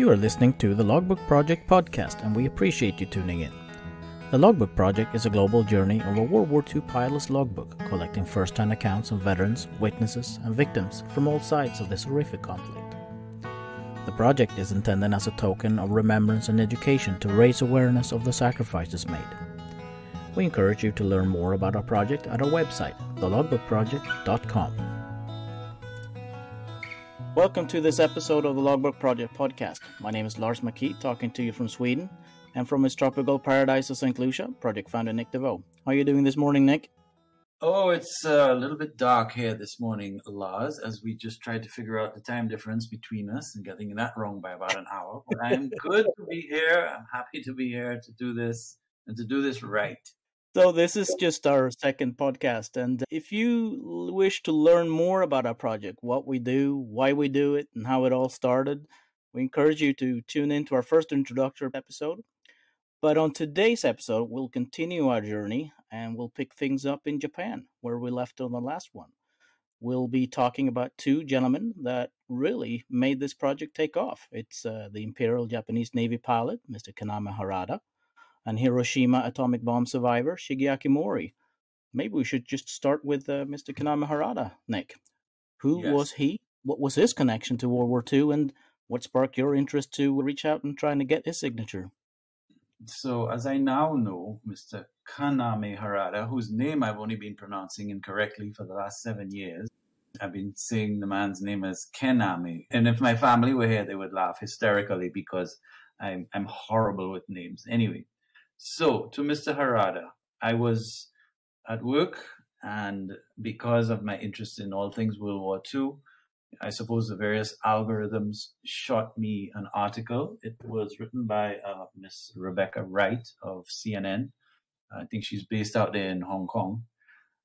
You are listening to the Logbook Project podcast, and we appreciate you tuning in. The Logbook Project is a global journey of a World War II pilot's logbook, collecting first hand accounts of veterans, witnesses, and victims from all sides of this horrific conflict. The project is intended as a token of remembrance and education to raise awareness of the sacrifices made. We encourage you to learn more about our project at our website, thelogbookproject.com. Welcome to this episode of the Logbook Project podcast. My name is Lars McKee, talking to you from Sweden, and from his tropical paradise of St. Lucia, project founder Nick Devaux. How are you doing this morning, Nick? Oh, it's uh, a little bit dark here this morning, Lars, as we just tried to figure out the time difference between us and getting that wrong by about an hour. But I'm good to be here. I'm happy to be here to do this and to do this right. So, this is just our second podcast. And if you wish to learn more about our project, what we do, why we do it, and how it all started, we encourage you to tune in to our first introductory episode. But on today's episode, we'll continue our journey and we'll pick things up in Japan, where we left on the last one. We'll be talking about two gentlemen that really made this project take off. It's uh, the Imperial Japanese Navy pilot, Mr. Kaname Harada, and Hiroshima atomic bomb survivor Shigeaki Mori. Maybe we should just start with uh, Mr. Kaname Harada, Nick. Who yes. was he? What was his connection to World War II? And what sparked your interest to reach out and trying to get his signature? So, as I now know, Mr. Kaname Harada, whose name I've only been pronouncing incorrectly for the last seven years, I've been saying the man's name as Kename. And if my family were here, they would laugh hysterically because I'm, I'm horrible with names. Anyway, so, to Mr. Harada, I was at work, and because of my interest in all things World War II, I suppose the various algorithms shot me an article. It was written by uh, Miss Rebecca Wright of CNN. I think she's based out there in Hong Kong.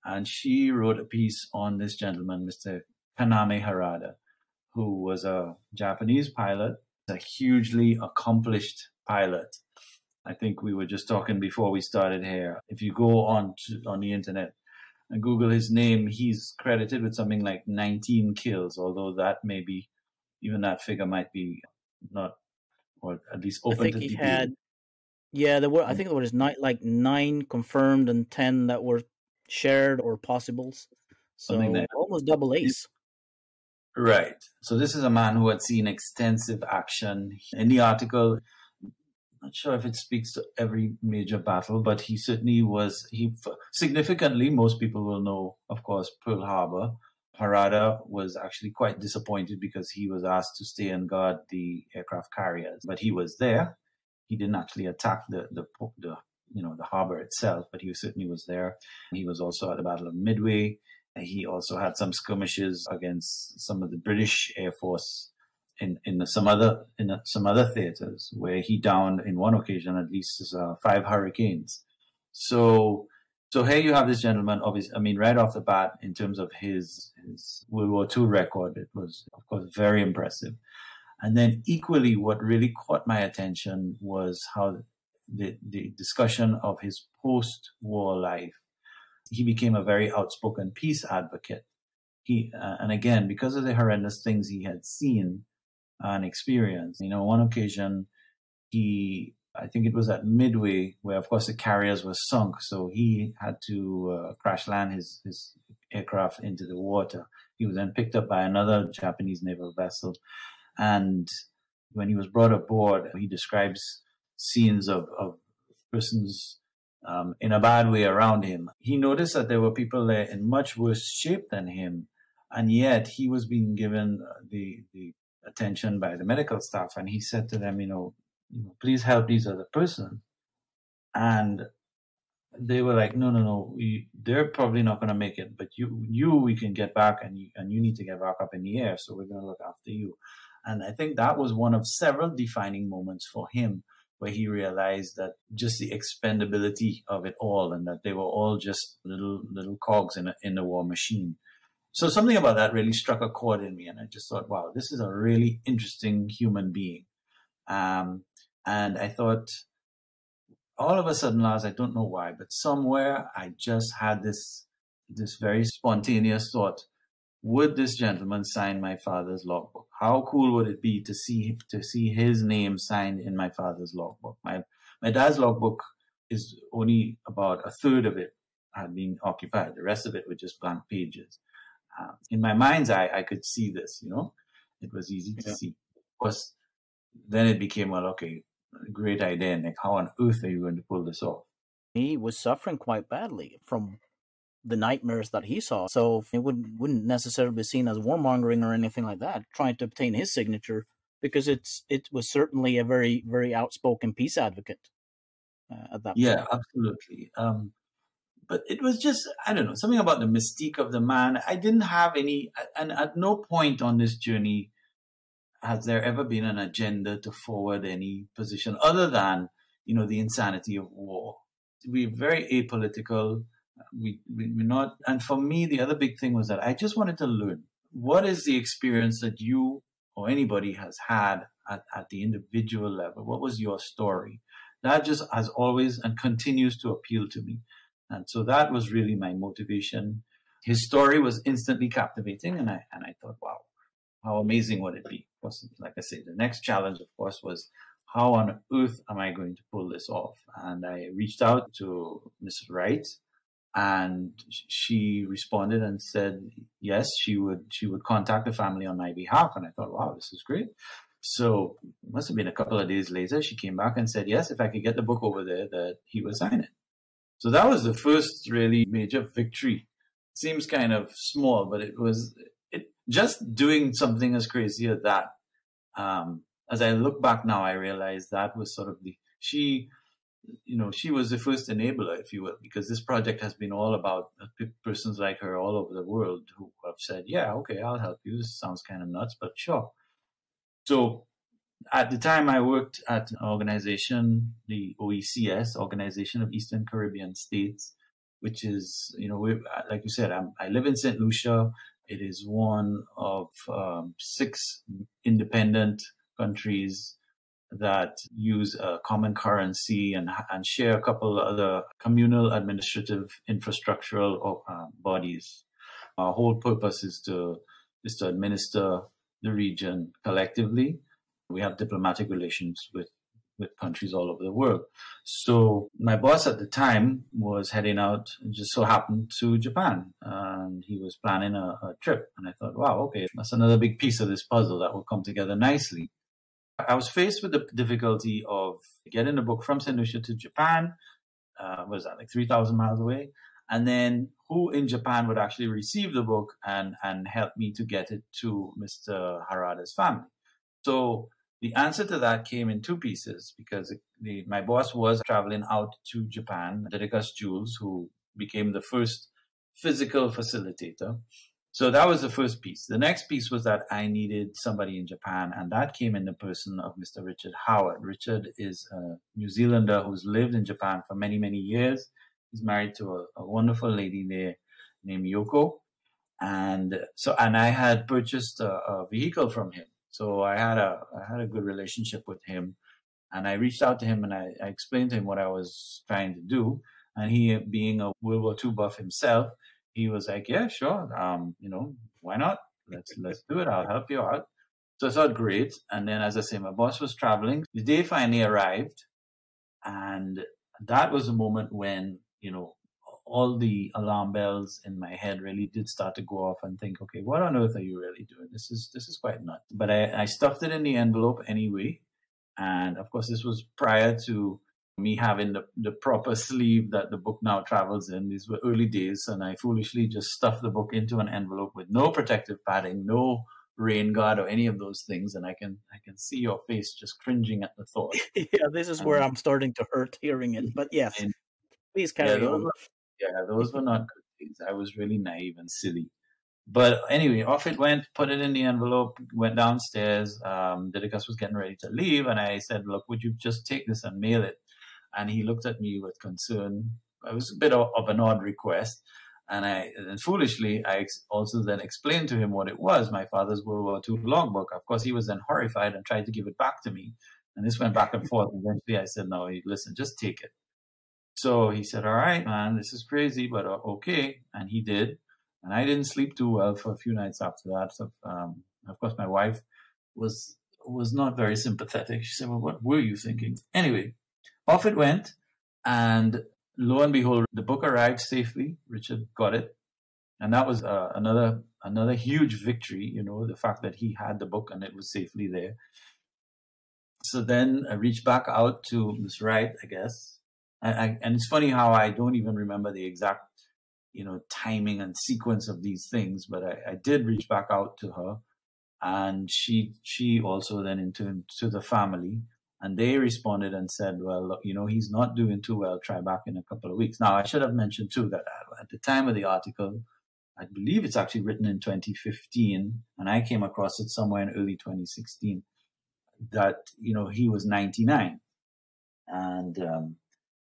And she wrote a piece on this gentleman, Mr. Kaname Harada, who was a Japanese pilot, a hugely accomplished pilot I think we were just talking before we started here. If you go on to, on the internet and Google his name, he's credited with something like 19 kills, although that may be even that figure might be not or at least open I think to he debate. had yeah, there were I hmm. think there was nine, like nine confirmed and 10 that were shared or possibles. So like almost double ace. Right. So this is a man who had seen extensive action. In the article, not sure if it speaks to every major battle, but he certainly was. He significantly, most people will know, of course, Pearl Harbor. Harada was actually quite disappointed because he was asked to stay and guard the aircraft carriers, but he was there. He didn't actually attack the the, the you know the harbor itself, but he certainly was there. He was also at the Battle of Midway. He also had some skirmishes against some of the British Air Force in in some other in some other theaters where he downed in one occasion at least uh, five hurricanes. So so here you have this gentleman. Obviously, I mean, right off the bat, in terms of his his World War II record, it was of course very impressive. And then equally, what really caught my attention was how the the discussion of his post-war life. He became a very outspoken peace advocate. He uh, and again because of the horrendous things he had seen an experience. You know, one occasion he, I think it was at Midway, where of course the carriers were sunk, so he had to uh, crash land his, his aircraft into the water. He was then picked up by another Japanese naval vessel, and when he was brought aboard, he describes scenes of, of persons um, in a bad way around him. He noticed that there were people there in much worse shape than him, and yet he was being given the the attention by the medical staff, and he said to them, you know, please help these other persons. And they were like, no, no, no, we, they're probably not going to make it, but you, you, we can get back, and you, and you need to get back up in the air, so we're going to look after you. And I think that was one of several defining moments for him where he realized that just the expendability of it all and that they were all just little little cogs in a, in the war machine so something about that really struck a chord in me, and I just thought, wow, this is a really interesting human being. Um, and I thought, all of a sudden, Lars, I don't know why, but somewhere I just had this this very spontaneous thought: would this gentleman sign my father's logbook? How cool would it be to see to see his name signed in my father's logbook? My my dad's logbook is only about a third of it had been occupied. The rest of it were just blank pages. Uh, in my mind's eye, I could see this. You know, it was easy to yeah. see. Of course, then it became well, okay, great idea. And like, how on earth are you going to pull this off? He was suffering quite badly from the nightmares that he saw. So it wouldn't wouldn't necessarily be seen as warmongering or anything like that, trying to obtain his signature, because it's it was certainly a very very outspoken peace advocate uh, at that. Yeah, point. absolutely. Um, but it was just I don't know something about the mystique of the man. I didn't have any, and at no point on this journey has there ever been an agenda to forward any position other than you know the insanity of war. We're very apolitical we, we we're not and for me the other big thing was that i just wanted to learn what is the experience that you or anybody has had at, at the individual level what was your story that just has always and continues to appeal to me and so that was really my motivation his story was instantly captivating and i and i thought wow how amazing would it be course like i said the next challenge of course was how on earth am I going to pull this off? And I reached out to Mrs. Wright, and she responded and said yes she would she would contact the family on my behalf and i thought wow this is great so must have been a couple of days later she came back and said yes if i could get the book over there that he would sign it so that was the first really major victory seems kind of small but it was it just doing something as crazy as that um, as i look back now i realize that was sort of the she you know, she was the first enabler, if you will, because this project has been all about persons like her all over the world who have said, yeah, okay, I'll help you. This sounds kind of nuts, but sure. So at the time I worked at an organization, the OECS, Organization of Eastern Caribbean States, which is, you know, like you said, I'm, i live in St. Lucia. It is one of um, six independent countries that use a common currency and, and share a couple other communal administrative infrastructural uh, bodies. Our whole purpose is to is to administer the region collectively. We have diplomatic relations with with countries all over the world. So my boss at the time was heading out, just so happened to Japan, and he was planning a, a trip. And I thought, wow, okay, that's another big piece of this puzzle that will come together nicely. I was faced with the difficulty of getting a book from St. Lucia to Japan. Uh, was that like 3,000 miles away? And then who in Japan would actually receive the book and, and help me to get it to Mr. Harada's family? So the answer to that came in two pieces because the, my boss was traveling out to Japan, Didacus Jules, who became the first physical facilitator. So that was the first piece. The next piece was that I needed somebody in Japan, and that came in the person of Mr. Richard Howard. Richard is a New Zealander who's lived in Japan for many, many years. He's married to a, a wonderful lady there named Yoko. And so, and I had purchased a, a vehicle from him. So I had a, I had a good relationship with him. And I reached out to him and I, I explained to him what I was trying to do. And he, being a World War II buff himself, he was like, yeah, sure. Um, you know, why not? Let's, let's do it. I'll help you out. So I thought, great. And then, as I say, my boss was traveling. The day finally arrived. And that was the moment when, you know, all the alarm bells in my head really did start to go off and think, okay, what on earth are you really doing? This is, this is quite nuts. But I, I stuffed it in the envelope anyway. And of course, this was prior to me having the, the proper sleeve that the book now travels in. These were early days, and I foolishly just stuffed the book into an envelope with no protective padding, no rain guard or any of those things and i can i can see your face just cringing at the thought yeah this is where i'm starting to hurt hearing it but yes and, please carry yeah, on yeah those were not good things i was really naive and silly but anyway off it went put it in the envelope went downstairs um Didacus was getting ready to leave and i said look would you just take this and mail it and he looked at me with concern. It was a bit of, of an odd request. And I, and foolishly, I also then explained to him what it was, my father's World War II logbook. Of course, he was then horrified and tried to give it back to me. And this went back and forth. Eventually, I said, no, listen, just take it. So he said, all right, man, this is crazy, but uh, okay. And he did. And I didn't sleep too well for a few nights after that. So, um, of course, my wife was was not very sympathetic. She said, "Well, what were you thinking?" Anyway, off it went, and lo and behold, the book arrived safely. Richard got it, and that was uh, another another huge victory. You know, the fact that he had the book and it was safely there. So then I reached back out to Miss Wright, I guess, I, I, and it's funny how I don't even remember the exact, you know, timing and sequence of these things, but I, I did reach back out to her, and she she also then into to the family, and they responded and said, well, look, you know, he's not doing too well. Try back in a couple of weeks. Now I should have mentioned too that at the time of the article, I believe it's actually written in 2015, and I came across it somewhere in early 2016. That you know he was 99, and um,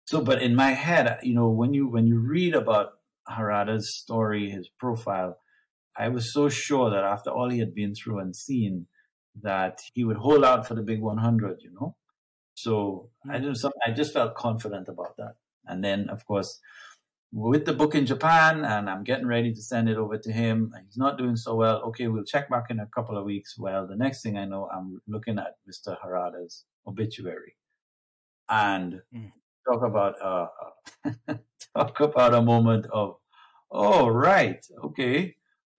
so, but in my head, you know, when you when you read about Harada's story, his profile, I was so sure that after all he had been through and seen, that he would hold out for the big 100. You know, so I hmm. just I just felt confident about that. And then, of course, with the book in Japan, and I'm getting ready to send it over to him. He's not doing so well. Okay, we'll check back in a couple of weeks. Well, the next thing I know, I'm looking at Mr. Harada's obituary, and mm talk about uh, talk about a moment of oh right okay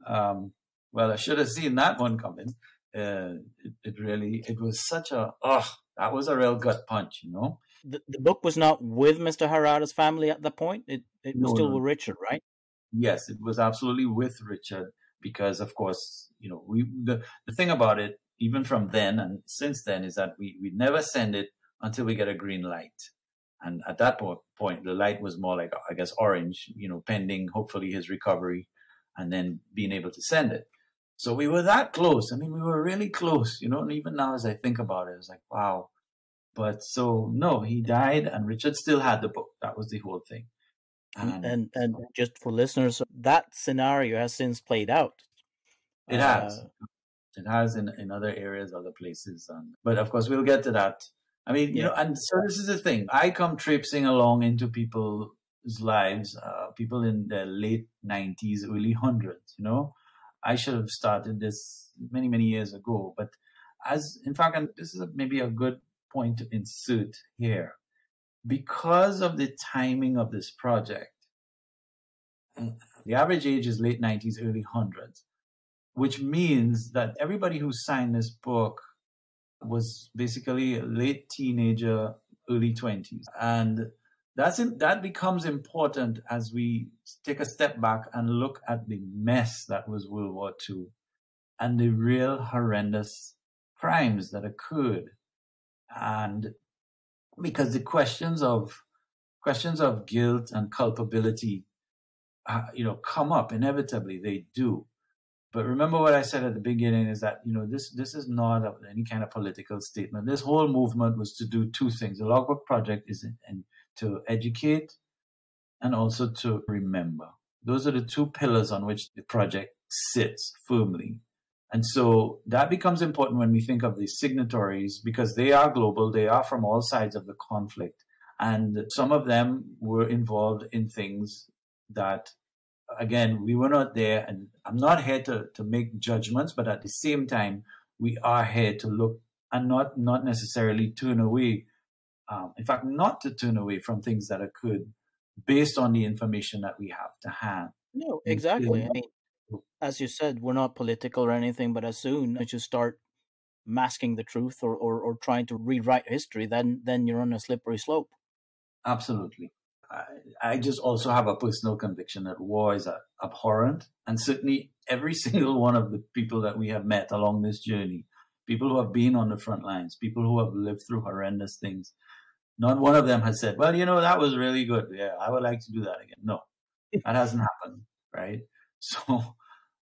um, well I should have seen that one coming. Uh, it, it, really it was such a oh that was a real gut punch, you know. The, the book was not with Mr. Harada's family at the point. It it was no, still no. with Richard, right? Yes, it was absolutely with Richard because, of course, you know we the the thing about it, even from then and since then, is that we we never send it until we get a green light. And at that point, the light was more like, I guess, orange, you know, pending hopefully his recovery and then being able to send it. So we were that close. I mean, we were really close, you know, and even now as I think about it, it's like, wow. But so, no, he died and Richard still had the book. That was the whole thing. And, and, and just for listeners, that scenario has since played out. It has. Uh, it has in, in other areas, other places. Um, but of course, we'll get to that I mean, you yeah. know, and so this is the thing. I come traipsing along into people's lives, uh, people in the late 90s, early 100s, you know. I should have started this many, many years ago. But as, in fact, and this is a, maybe a good point to insert here. Because of the timing of this project, the average age is late 90s, early 100s, which means that everybody who signed this book was basically a late teenager, early 20s. And that's in, that becomes important as we take a step back and look at the mess that was World War II and the real horrendous crimes that occurred. And because the questions of questions of guilt and culpability, uh, you know, come up inevitably. They do. But remember what I said at the beginning is that, you know, this, this is not a, any kind of political statement. This whole movement was to do two things. The Logbook Project is in, in, to educate and also to remember. Those are the two pillars on which the project sits firmly. And so that becomes important when we think of the signatories because they are global. They are from all sides of the conflict. And some of them were involved in things that again, we were not there, and I'm not here to, to make judgments, but at the same time, we are here to look and not not necessarily turn away. Um, in fact, not to turn away from things that occurred based on the information that we have to hand. No, exactly. I mean, as you said, we're not political or anything, but as soon as you start masking the truth or, or, or trying to rewrite history, then then you're on a slippery slope. Absolutely. I, just also have a personal conviction that war is uh, abhorrent. And certainly every single one of the people that we have met along this journey, people who have been on the front lines, people who have lived through horrendous things, not one of them has said, well, you know, that was really good. Yeah, I would like to do that again. No, that hasn't happened. Right. So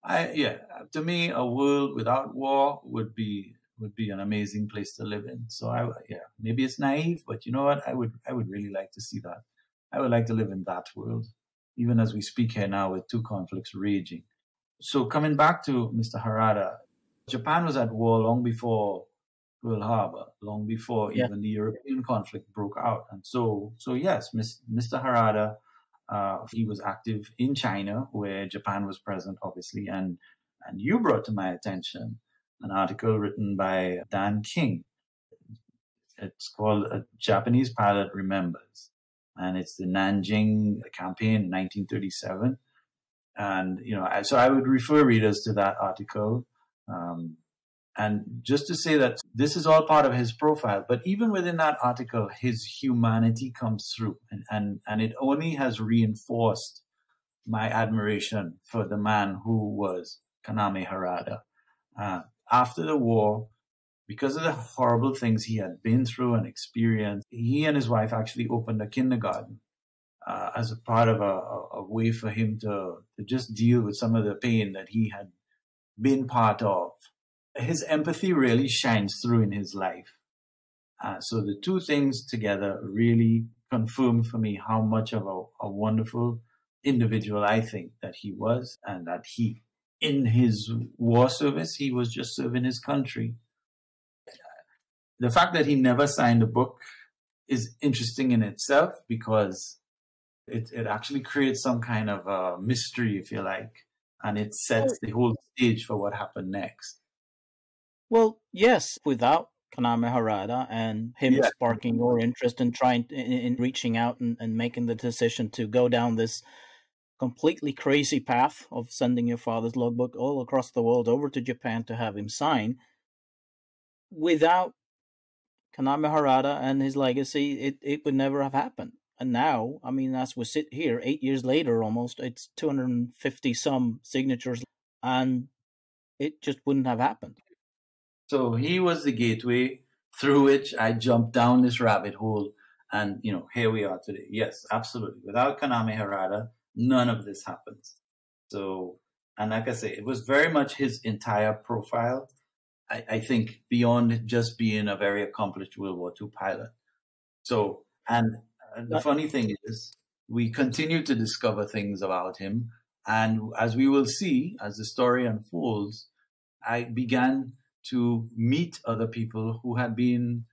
I, yeah, to me, a world without war would be would be an amazing place to live in. So I, yeah, maybe it's naive, but you know what? I would, I would really like to see that. I would like to live in that world, even as we speak here now with two conflicts raging. So coming back to Mr. Harada, Japan was at war long before Pearl Harbor, long before yeah. even the European conflict broke out. And so, so yes, Mr. Harada Uh, he was active in China, where Japan was present, obviously, and and you brought to my attention an article written by Dan King. It's called "A Japanese Pilot Remembers," and it's the Nanjing campaign, 1937. And you know, so I would refer readers to that article. Um, and just to say that this is all part of his profile, but even within that article, his humanity comes through and, and, and it only has reinforced my admiration for the man who was Kaname Harada. Uh, after the war, because of the horrible things he had been through and experienced, he and his wife actually opened a kindergarten uh, as a part of a, a, way for him to, to just deal with some of the pain that he had been part of his empathy really shines through in his life. Uh, so the two things together really confirm for me how much of a, a wonderful individual I think that he was, and that he, in his war service, he was just serving his country. The fact that he never signed a book is interesting in itself because it, it actually creates some kind of a mystery, if you like, and it sets the whole stage for what happened next. Well, yes, without Kaname Harada and him yeah. sparking your interest in trying in, in reaching out and, and making the decision to go down this completely crazy path of sending your father's logbook all across the world over to Japan to have him sign. Without Kaname Harada and his legacy, it, it would never have happened. And now, I mean, as we sit here, eight years later almost, it's 250 some signatures, and it just wouldn't have happened. So he was the gateway through which I jumped down this rabbit hole. And, you know, here we are today. Yes, absolutely. Without Kaname Harada, none of this happens. So, and like I say, it was very much his entire profile. I, I think beyond just being a very accomplished World War II pilot. So, and the funny thing is, we continue to discover things about him. And as we will see, as the story unfolds, I began to meet other people who had been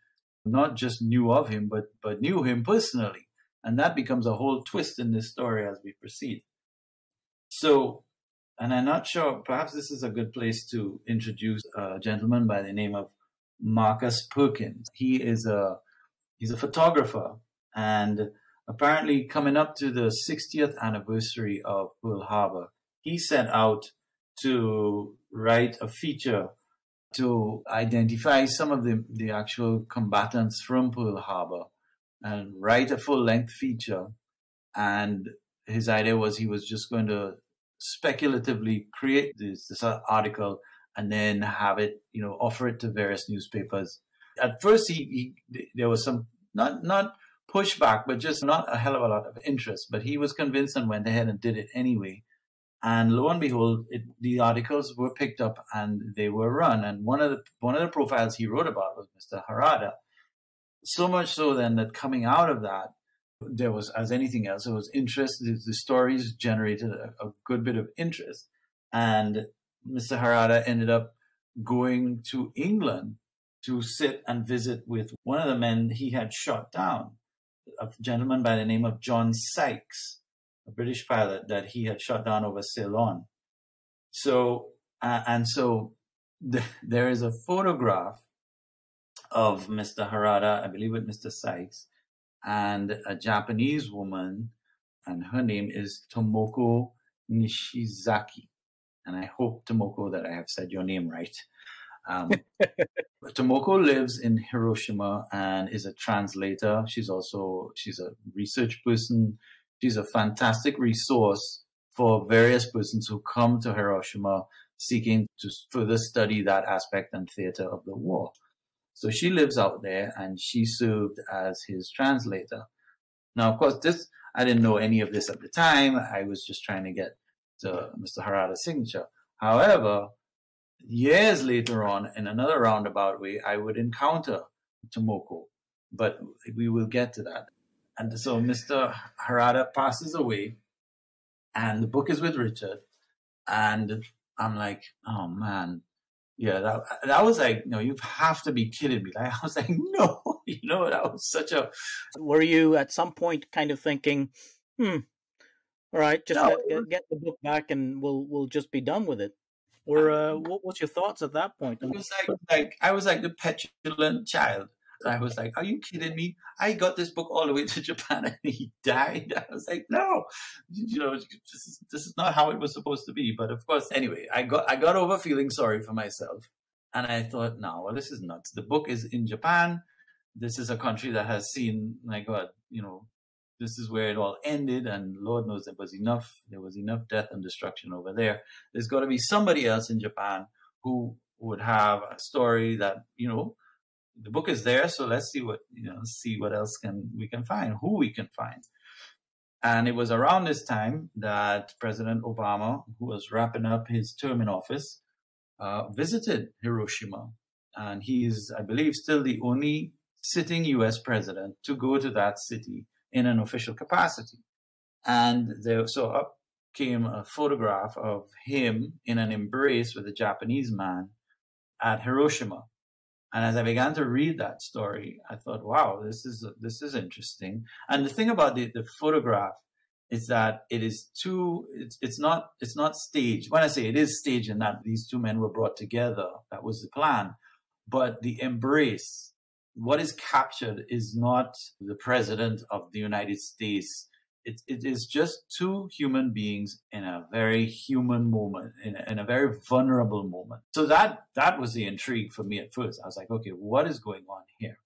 not just knew of him, but, but knew him personally. And that becomes a whole twist in this story as we proceed. So, and I'm not sure, perhaps this is a good place to introduce a gentleman by the name of Marcus Perkins. He is a, he's a photographer and apparently coming up to the 60th anniversary of Pearl Harbor, he set out to write a feature to identify some of the, the actual combatants from Pearl Harbor and write a full length feature. And his idea was he was just going to speculatively create this, this article and then have it, you know, offer it to various newspapers. At first, he, he there was some not not pushback, but just not a hell of a lot of interest. But he was convinced and went ahead and did it anyway. And lo and behold, it, the articles were picked up and they were run. And one of the one of the profiles he wrote about was Mr. Harada. So much so then that coming out of that, there was as anything else, it was interest. The, the stories generated a, a good bit of interest, and Mr. Harada ended up going to England to sit and visit with one of the men he had shot down, a gentleman by the name of John Sykes a British pilot that he had shot down over Ceylon. So, uh, and so the, there is a photograph of Mr. Harada, I believe with Mr. Sykes, and a Japanese woman, and her name is Tomoko Nishizaki. And I hope, Tomoko, that I have said your name right. Um, Tomoko lives in Hiroshima and is a translator. She's also she's a research person. She's a fantastic resource for various persons who come to Hiroshima seeking to further study that aspect and theater of the war. So she lives out there and she served as his translator. Now, of course, this, I didn't know any of this at the time. I was just trying to get uh, to Mr. Harada's signature. However, years later on, in another roundabout way, I would encounter Tomoko, but we will get to that. And so Mr. Harada passes away, and the book is with Richard. And I'm like, oh man, yeah, that that was like, no, you have to be kidding me. Like, I was like, no, you know, that was such a. Were you at some point kind of thinking, hmm, All right, just no. get, get, the book back, and we'll we'll just be done with it. Or uh, what, what's your thoughts at that point? It was like like I was like the petulant child. I was like, "Are you kidding me? I got this book all the way to Japan, and he died." I was like, "No, you know, this is this is not how it was supposed to be." But of course, anyway, I got I got over feeling sorry for myself, and I thought, "No, well, this is nuts. The book is in Japan. This is a country that has seen, my God, you know, this is where it all ended, and Lord knows there was enough. There was enough death and destruction over there. There's got to be somebody else in Japan who would have a story that you know. The book is there, so let's see what you know. See what else can we can find, who we can find. And it was around this time that President Obama, who was wrapping up his term in office, uh, visited Hiroshima. And he is, I believe, still the only sitting US president to go to that city in an official capacity. And there, so up came a photograph of him in an embrace with a Japanese man at Hiroshima. And as I began to read that story, I thought, wow, this is, this is interesting. And the thing about the, the photograph is that it is too, it's, it's not, it's not staged. When I say it is staged and that these two men were brought together, that was the plan, but the embrace what is captured is not the president of the United States. It, it is just two human beings in a very human moment, in a, in a very vulnerable moment. So that that was the intrigue for me at first. I was like, okay, what is going on here?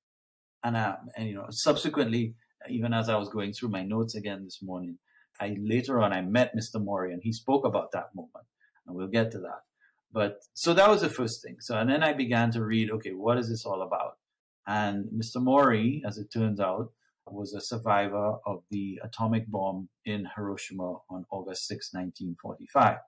And uh, and you know, subsequently, even as I was going through my notes again this morning, I later on I met Mr. Mori and he spoke about that moment, and we'll get to that. But so that was the first thing. So and then I began to read, okay, what is this all about? And Mr. Mori, as it turns out, was a survivor of the atomic bomb in Hiroshima on August 6, 1945.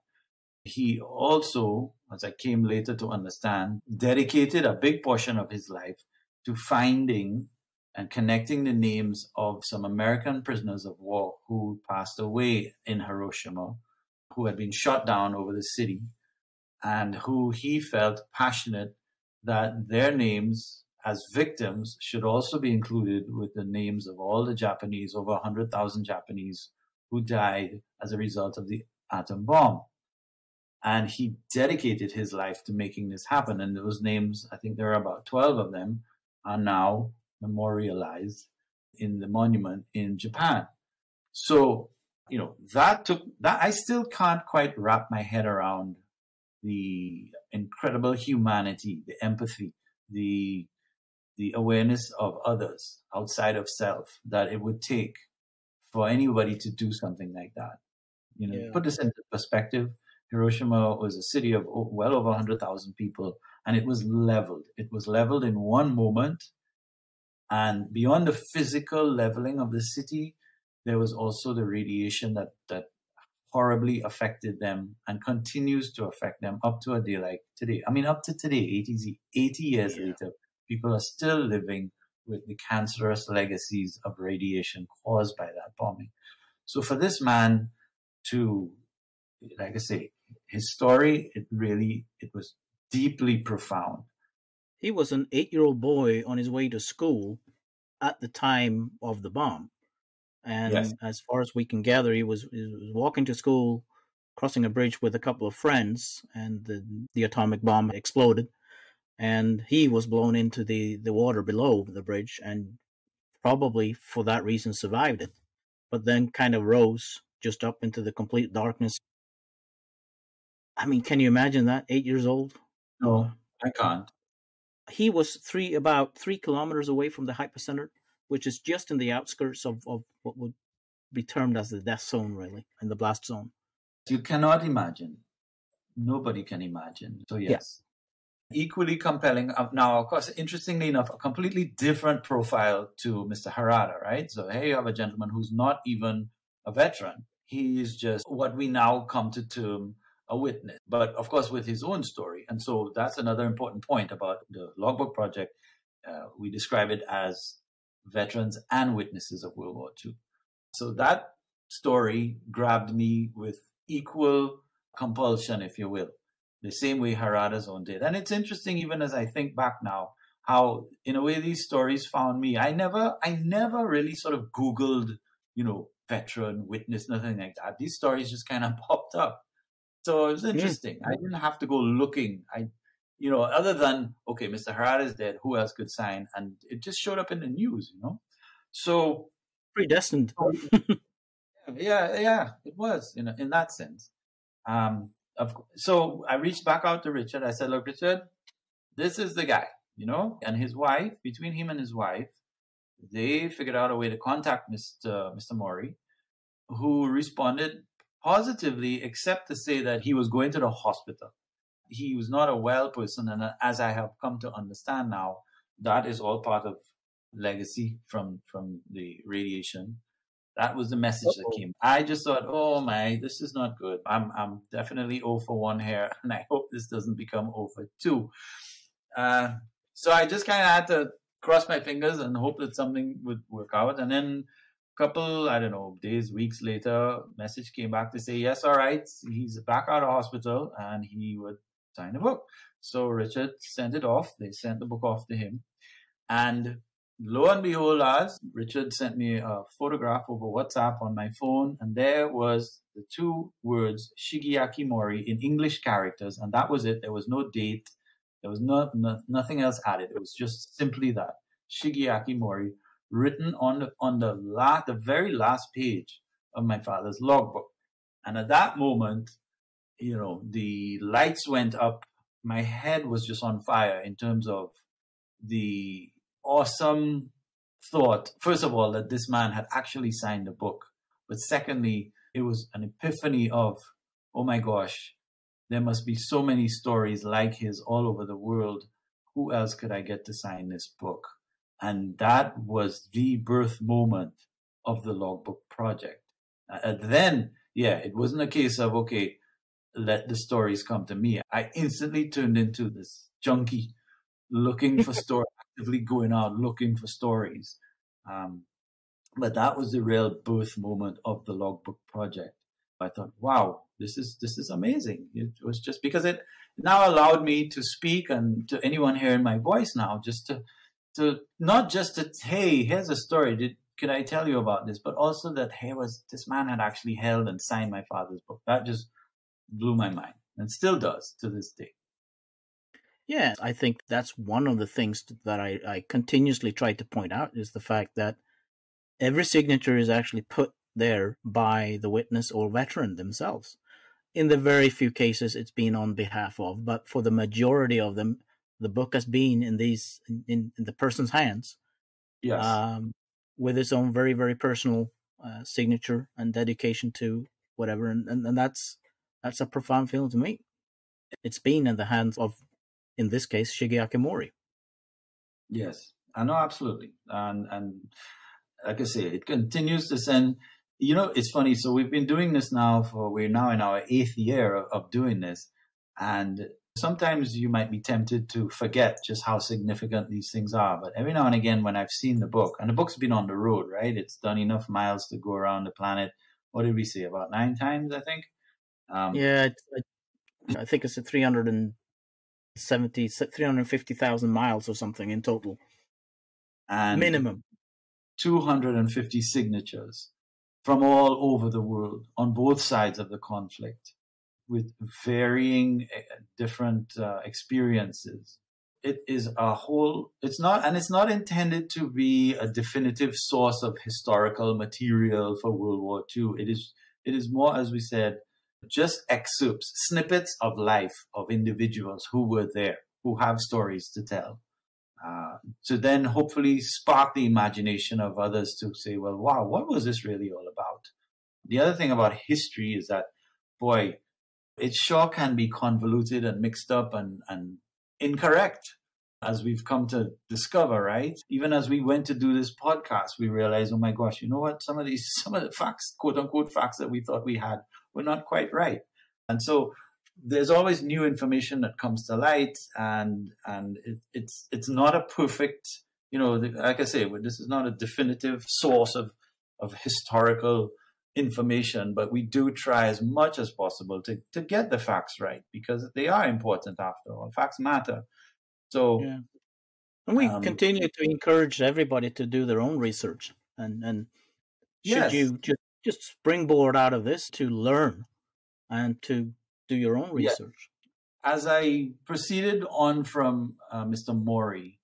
He also, as I came later to understand, dedicated a big portion of his life to finding and connecting the names of some American prisoners of war who passed away in Hiroshima, who had been shot down over the city, and who he felt passionate that their names as victims should also be included with the names of all the Japanese, over 100,000 Japanese who died as a result of the atom bomb. And he dedicated his life to making this happen. And those names, I think there are about 12 of them, are now memorialized in the monument in Japan. So, you know, that took that I still can't quite wrap my head around the incredible humanity, the empathy, the the awareness of others outside of self that it would take for anybody to do something like that. You know, yeah. put this into perspective. Hiroshima was a city of well over 100,000 people and it was leveled. It was leveled in one moment. And beyond the physical leveling of the city, there was also the radiation that, that horribly affected them and continues to affect them up to a day like today. I mean, up to today, 80, 80 years yeah. later, people are still living with the cancerous legacies of radiation caused by that bombing. So for this man to, like I say, his story, it really, it was deeply profound. He was an eight year old boy on his way to school at the time of the bomb. And yes. as far as we can gather, he was, he was walking to school, crossing a bridge with a couple of friends, and the, the atomic bomb exploded and he was blown into the, the water below the bridge and probably for that reason survived it, but then kind of rose just up into the complete darkness. I mean, can you imagine that? Eight years old? No, I can't. He was three about three kilometers away from the hypocenter, which is just in the outskirts of, of what would be termed as the death zone, really, in the blast zone. You cannot imagine. Nobody can imagine. So yes equally compelling. Now, of course, interestingly enough, a completely different profile to Mr. Harada, right? So here you have a gentleman who's not even a veteran. He is just what we now come to term a witness, but of course with his own story. And so that's another important point about the logbook project. Uh, we describe it as veterans and witnesses of World War II. So that story grabbed me with equal compulsion, if you will the same way Harada's own did. And it's interesting, even as I think back now, how in a way these stories found me. I never, I never really sort of Googled, you know, veteran, witness, nothing like that. These stories just kind of popped up. So it was interesting. I didn't have to go looking. I, you know, other than, okay, Mr. Harada is dead, who else could sign? And it just showed up in the news, you know? So. Predestined. yeah, yeah, it was, you know, in that sense. Um, of, so I reached back out to Richard. I said, look, Richard, this is the guy, you know, and his wife, between him and his wife, they figured out a way to contact Mr. Mr. Mori, who responded positively, except to say that he was going to the hospital. He was not a well person, and uh, as I have come to understand now, that is all part of legacy from from the radiation. That was the message Uh-oh. that came. I just thought, oh my, this is not good. I'm I'm definitely 0 for one here, and I hope this doesn't become 0 for two. Uh, so I just kind of had to cross my fingers and hope that something would work out. And then a couple, I don't know, days, weeks later, message came back to say, yes, all right, he's back out of hospital and he would sign the book. So Richard sent it off. They sent the book off to him. And lo and behold, as Richard sent me a photograph over WhatsApp on my phone, and there was the two words Shigeaki Mori in English characters, and that was it. There was no date, there was not, no, nothing else added. It was just simply that Shigeaki Mori written on the on the last, the very last page of my father's logbook. And at that moment, you know, the lights went up. My head was just on fire in terms of the awesome thought, first of all, that this man had actually signed the book. But secondly, it was an epiphany of, oh my gosh, there must be so many stories like his all over the world. Who else could I get to sign this book? And that was the birth moment of the logbook project. And then, yeah, it wasn't a case of, okay, let the stories come to me. I instantly turned into this junkie looking for stories actively going out looking for stories. Um, but that was the real birth moment of the logbook project. I thought, wow, this is this is amazing. It was just because it now allowed me to speak and to anyone hearing my voice now, just to to not just to hey, here's a story. Did could I tell you about this? But also that hey, was this man had actually held and signed my father's book. That just blew my mind and still does to this day. Yeah, I think that's one of the things that I, I continuously try to point out is the fact that every signature is actually put there by the witness or veteran themselves. In the very few cases, it's been on behalf of, but for the majority of them, the book has been in these in, in the person's hands. Yes. Um, with his own very very personal uh, signature and dedication to whatever, and, and and that's that's a profound feeling to me. It's been in the hands of in this case, Shigeaki Mori. Yes, I know absolutely, and and like I say, it continues to send. You know, it's funny. So we've been doing this now for we're now in our eighth year of, of doing this, and sometimes you might be tempted to forget just how significant these things are. But every now and again, when I've seen the book, and the book's been on the road, right? It's done enough miles to go around the planet. What did we say? About nine times, I think. Um, yeah, I think it's a 300 and 70, 350,000 miles or something in total. And Minimum. 250 signatures from all over the world on both sides of the conflict with varying eh, different uh, experiences. It is a whole, it's not, and it's not intended to be a definitive source of historical material for World War II. It is, it is more, as we said, just excerpts, snippets of life of individuals who were there, who have stories to tell. Uh, to then hopefully spark the imagination of others to say, well, wow, what was this really all about? The other thing about history is that, boy, it sure can be convoluted and mixed up and, and incorrect as we've come to discover, right? Even as we went to do this podcast, we realized, oh my gosh, you know what? Some of these, some of the facts, quote unquote facts that we thought we had were not quite right. And so there's always new information that comes to light and, and it, it's, it's not a perfect, you know, like I say, this is not a definitive source of, of historical information, but we do try as much as possible to, to get the facts right because they are important after all. Facts matter. So, yeah. and we um, continue to encourage everybody to do their own research. And, and should yes. you just just springboard out of this to learn and to do your own research. Yeah. As I proceeded on from uh, Mr. Mori,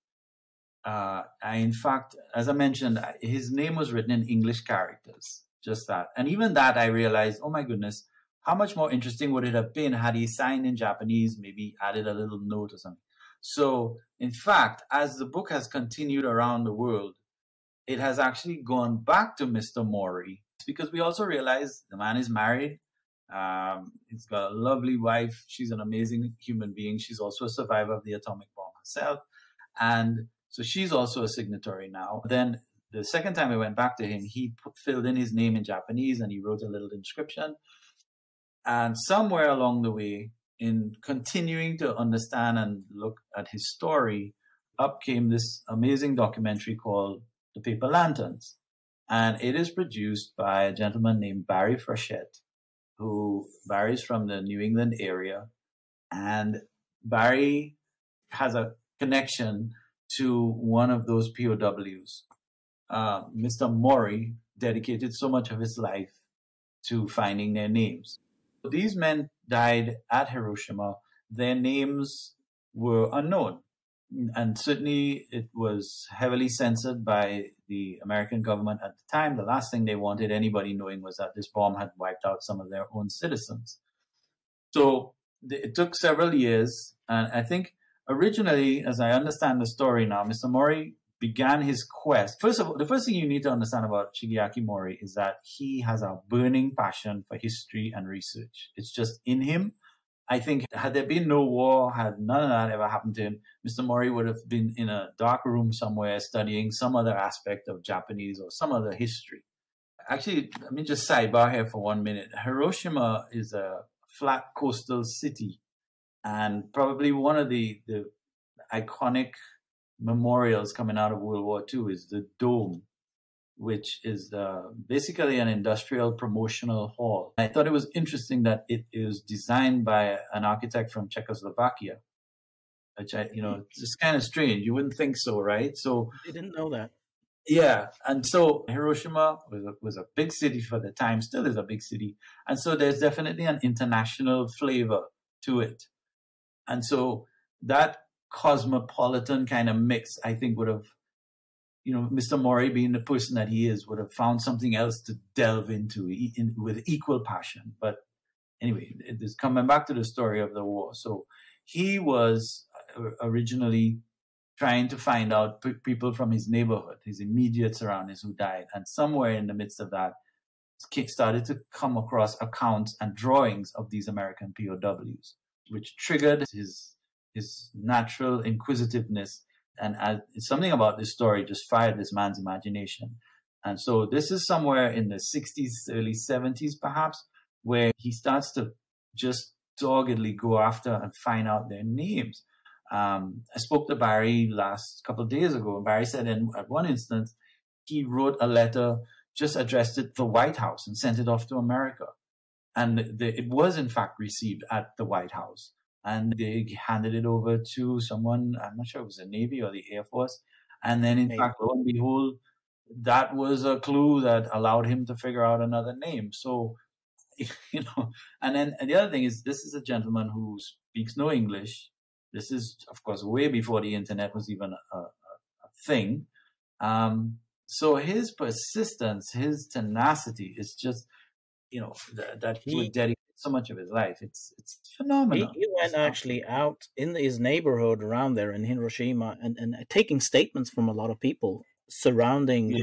uh, I, in fact, as I mentioned, his name was written in English characters, just that. And even that, I realized, oh my goodness, how much more interesting would it have been had he signed in Japanese, maybe added a little note or something. So, in fact, as the book has continued around the world, it has actually gone back to Mr. Mori because we also realize the man is married. Um, he's got a lovely wife. She's an amazing human being. She's also a survivor of the atomic bomb herself. And so she's also a signatory now. Then the second time I went back to him, he put, filled in his name in Japanese and he wrote a little inscription. And somewhere along the way, in continuing to understand and look at his story, up came this amazing documentary called The Paper Lanterns. And it is produced by a gentleman named Barry Frechette, who Barry's from the New England area. And Barry has a connection to one of those POWs. Uh, Mr. Mori dedicated so much of his life to finding their names. These men died at Hiroshima. Their names were unknown. And certainly it was heavily censored by the American government at the time. The last thing they wanted anybody knowing was that this bomb had wiped out some of their own citizens. So it took several years. And I think originally, as I understand the story now, Mr. Mori began his quest. First of all, the first thing you need to understand about Shigeaki Mori is that he has a burning passion for history and research. It's just in him. I think had there been no war, had none of that ever happened to him, Mr. Mori would have been in a dark room somewhere studying some other aspect of Japanese or some other history. Actually, let me just sidebar here for one minute. Hiroshima is a flat coastal city and probably one of the, the iconic memorials coming out of World War II is the Dome, which is uh, basically an industrial promotional hall. I thought it was interesting that it is designed by an architect from Czechoslovakia, which I, you know, it's kind of strange. You wouldn't think so, right? So I didn't know that. Yeah, and so Hiroshima was a, was a big city for the time, still is a big city, and so there's definitely an international flavor to it, and so that cosmopolitan kind of mix, I think would have, you know, Mr. Mori being the person that he is, would have found something else to delve into in, with equal passion. But anyway, it is coming back to the story of the war. So he was uh, originally trying to find out people from his neighborhood, his immediate surroundings who died. And somewhere in the midst of that, Kick started to come across accounts and drawings of these American POWs, which triggered his his natural inquisitiveness and uh, something about this story just fired this man's imagination. And so this is somewhere in the 60s, early 70s, perhaps, where he starts to just doggedly go after and find out their names. Um, I spoke to Barry last couple of days ago, and Barry said in at one instance he wrote a letter just addressed it to the White House and sent it off to America, and the, it was in fact received at the White House and they handed it over to someone. I'm not sure it was the Navy or the Air Force. And then, in Maybe. fact, lo and behold, that was a clue that allowed him to figure out another name. So, you know, and then and the other thing is, this is a gentleman who speaks no English. This is, of course, way before the internet was even a, a, a thing. Um, so his persistence, his tenacity is just, you know, that, that he would dedicate so much of his life. It's it's phenomenal. He, he went actually out in his neighborhood around there in Hiroshima and, and taking statements from a lot of people surrounding yeah.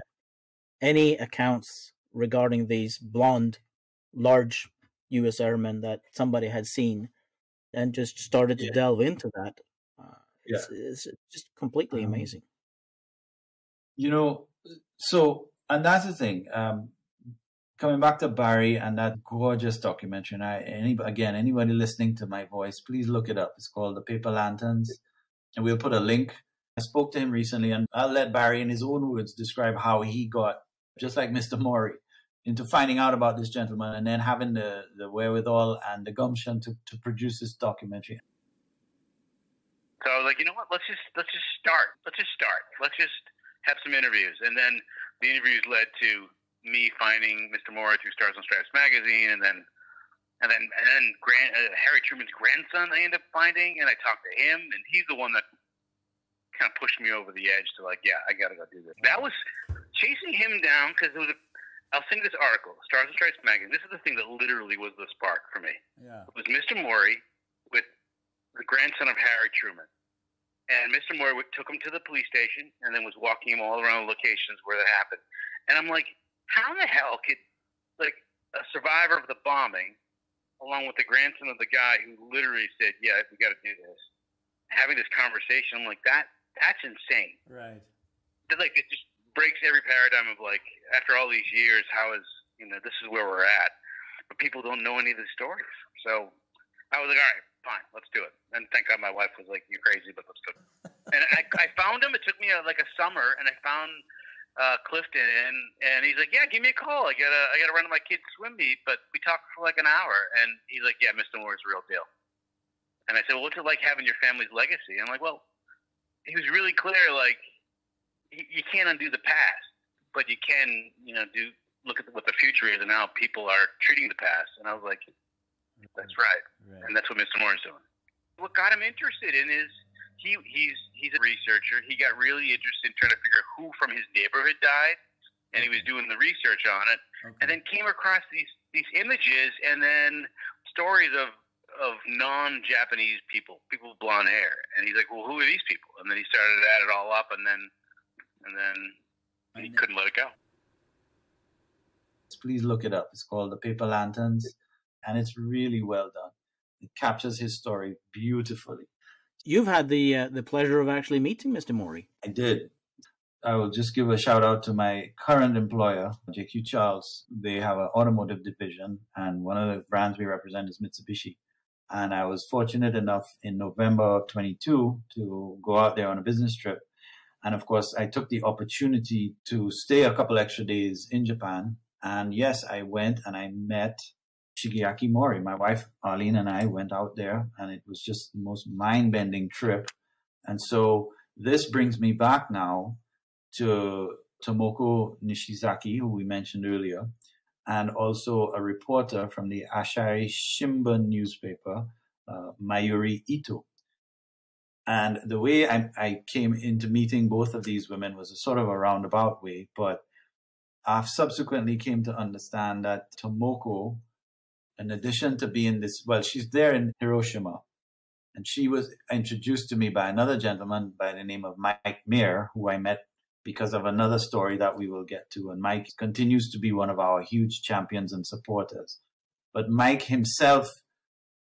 any accounts regarding these blonde, large U.S. airmen that somebody had seen, and just started to yeah. delve into that. Uh, it's, yeah. it's just completely um, amazing. You know, so and that's the thing. Um, coming back to Barry and that gorgeous documentary, and I, any, again, anybody listening to my voice, please look it up. It's called The Paper Lanterns, and we'll put a link. I spoke to him recently, and I'll let Barry, in his own words, describe how he got, just like Mr. Mori, into finding out about this gentleman and then having the, the wherewithal and the gumption to, to produce this documentary. So I was like, you know what? Let's just let's just start. Let's just start. Let's just have some interviews, and then the interviews led to me finding Mr. Mori through Stars and Stripes magazine, and then and then and then Grant, uh, Harry Truman's grandson I end up finding, and I talked to him, and he's the one that kind of pushed me over the edge to like, yeah, I got to go do this. That was chasing him down because it was. A, I'll send you this article, Stars and Stripes magazine. This is the thing that literally was the spark for me. Yeah. It was Mr. Mori with the grandson of Harry Truman. And Mr. Mori took him to the police station and then was walking him all around locations where that happened. And I'm like, how the hell could, like, a survivor of the bombing, along with the grandson of the guy who literally said, yeah, we got to do this, having this conversation, I'm like, that that's insane. Right. That, like, it just breaks every paradigm of, like, after all these years, how is, you know, this is where we're at. But people don't know any of the stories. So I was like, all right, fine, let's do it. And thank God my wife was like, you're crazy, but let's do it. and I, I found him. It took me a, like a summer, and I found uh, Clifton, and and he's like, yeah, give me a call. I gotta I gotta run to my kid's swim meet, but we talked for like an hour, and he's like, yeah, Mr. Moore's real deal. And I said, well, what's it like having your family's legacy? And I'm like, well, he was really clear, like you, you can't undo the past, but you can, you know, do look at what the future is and how people are treating the past. And I was like, that's right. Right. And that's what Mr. Moore is doing. What got him interested in is he he's he's a researcher. He got really interested in trying to figure out who from his neighborhood died, and he was doing the research on it, Okay. and then came across these these images and then stories of of non-Japanese people, people with blonde hair, and he's like, well, who are these people? And then he started to add it all up, and then and then he And- couldn't let it go. Please look it up. It's called The Paper Lanterns, and it's really well done. It captures his story beautifully. You've had the uh, the pleasure of actually meeting Mr. Mori. I did. I will just give a shout out to my current employer, JQ Charles. They have an automotive division, and one of the brands we represent is Mitsubishi. And I was fortunate enough in November of 22 to go out there on a business trip. And of course, I took the opportunity to stay a couple extra days in Japan. And yes, I went and I met Shigeaki Mori. My wife Arlene and I went out there, and it was just the most mind bending trip. And so this brings me back now to Tomoko Nishizaki, who we mentioned earlier, and also a reporter from the Asahi Shimbun newspaper, uh, Mayuri Ito. And the way I, I came into meeting both of these women was a sort of a roundabout way, but I've subsequently came to understand that Tomoko, in addition to being this, well, she's there in Hiroshima, and she was introduced to me by another gentleman by the name of Mike Meir, who I met because of another story that we will get to. And Mike continues to be one of our huge champions and supporters. But Mike himself,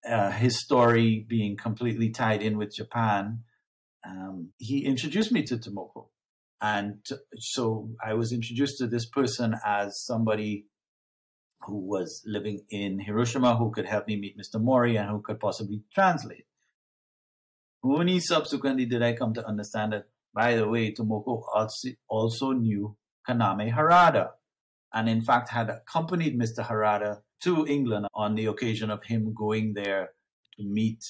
uh, his story being completely tied in with Japan, um, he introduced me to Tomoko. And so I was introduced to this person as somebody who was living in Hiroshima who could help me meet Mr. Mori and who could possibly translate. Only subsequently did I come to understand that, by the way, Tomoko also, knew Kaname Harada and in fact had accompanied Mr. Harada to England on the occasion of him going there to meet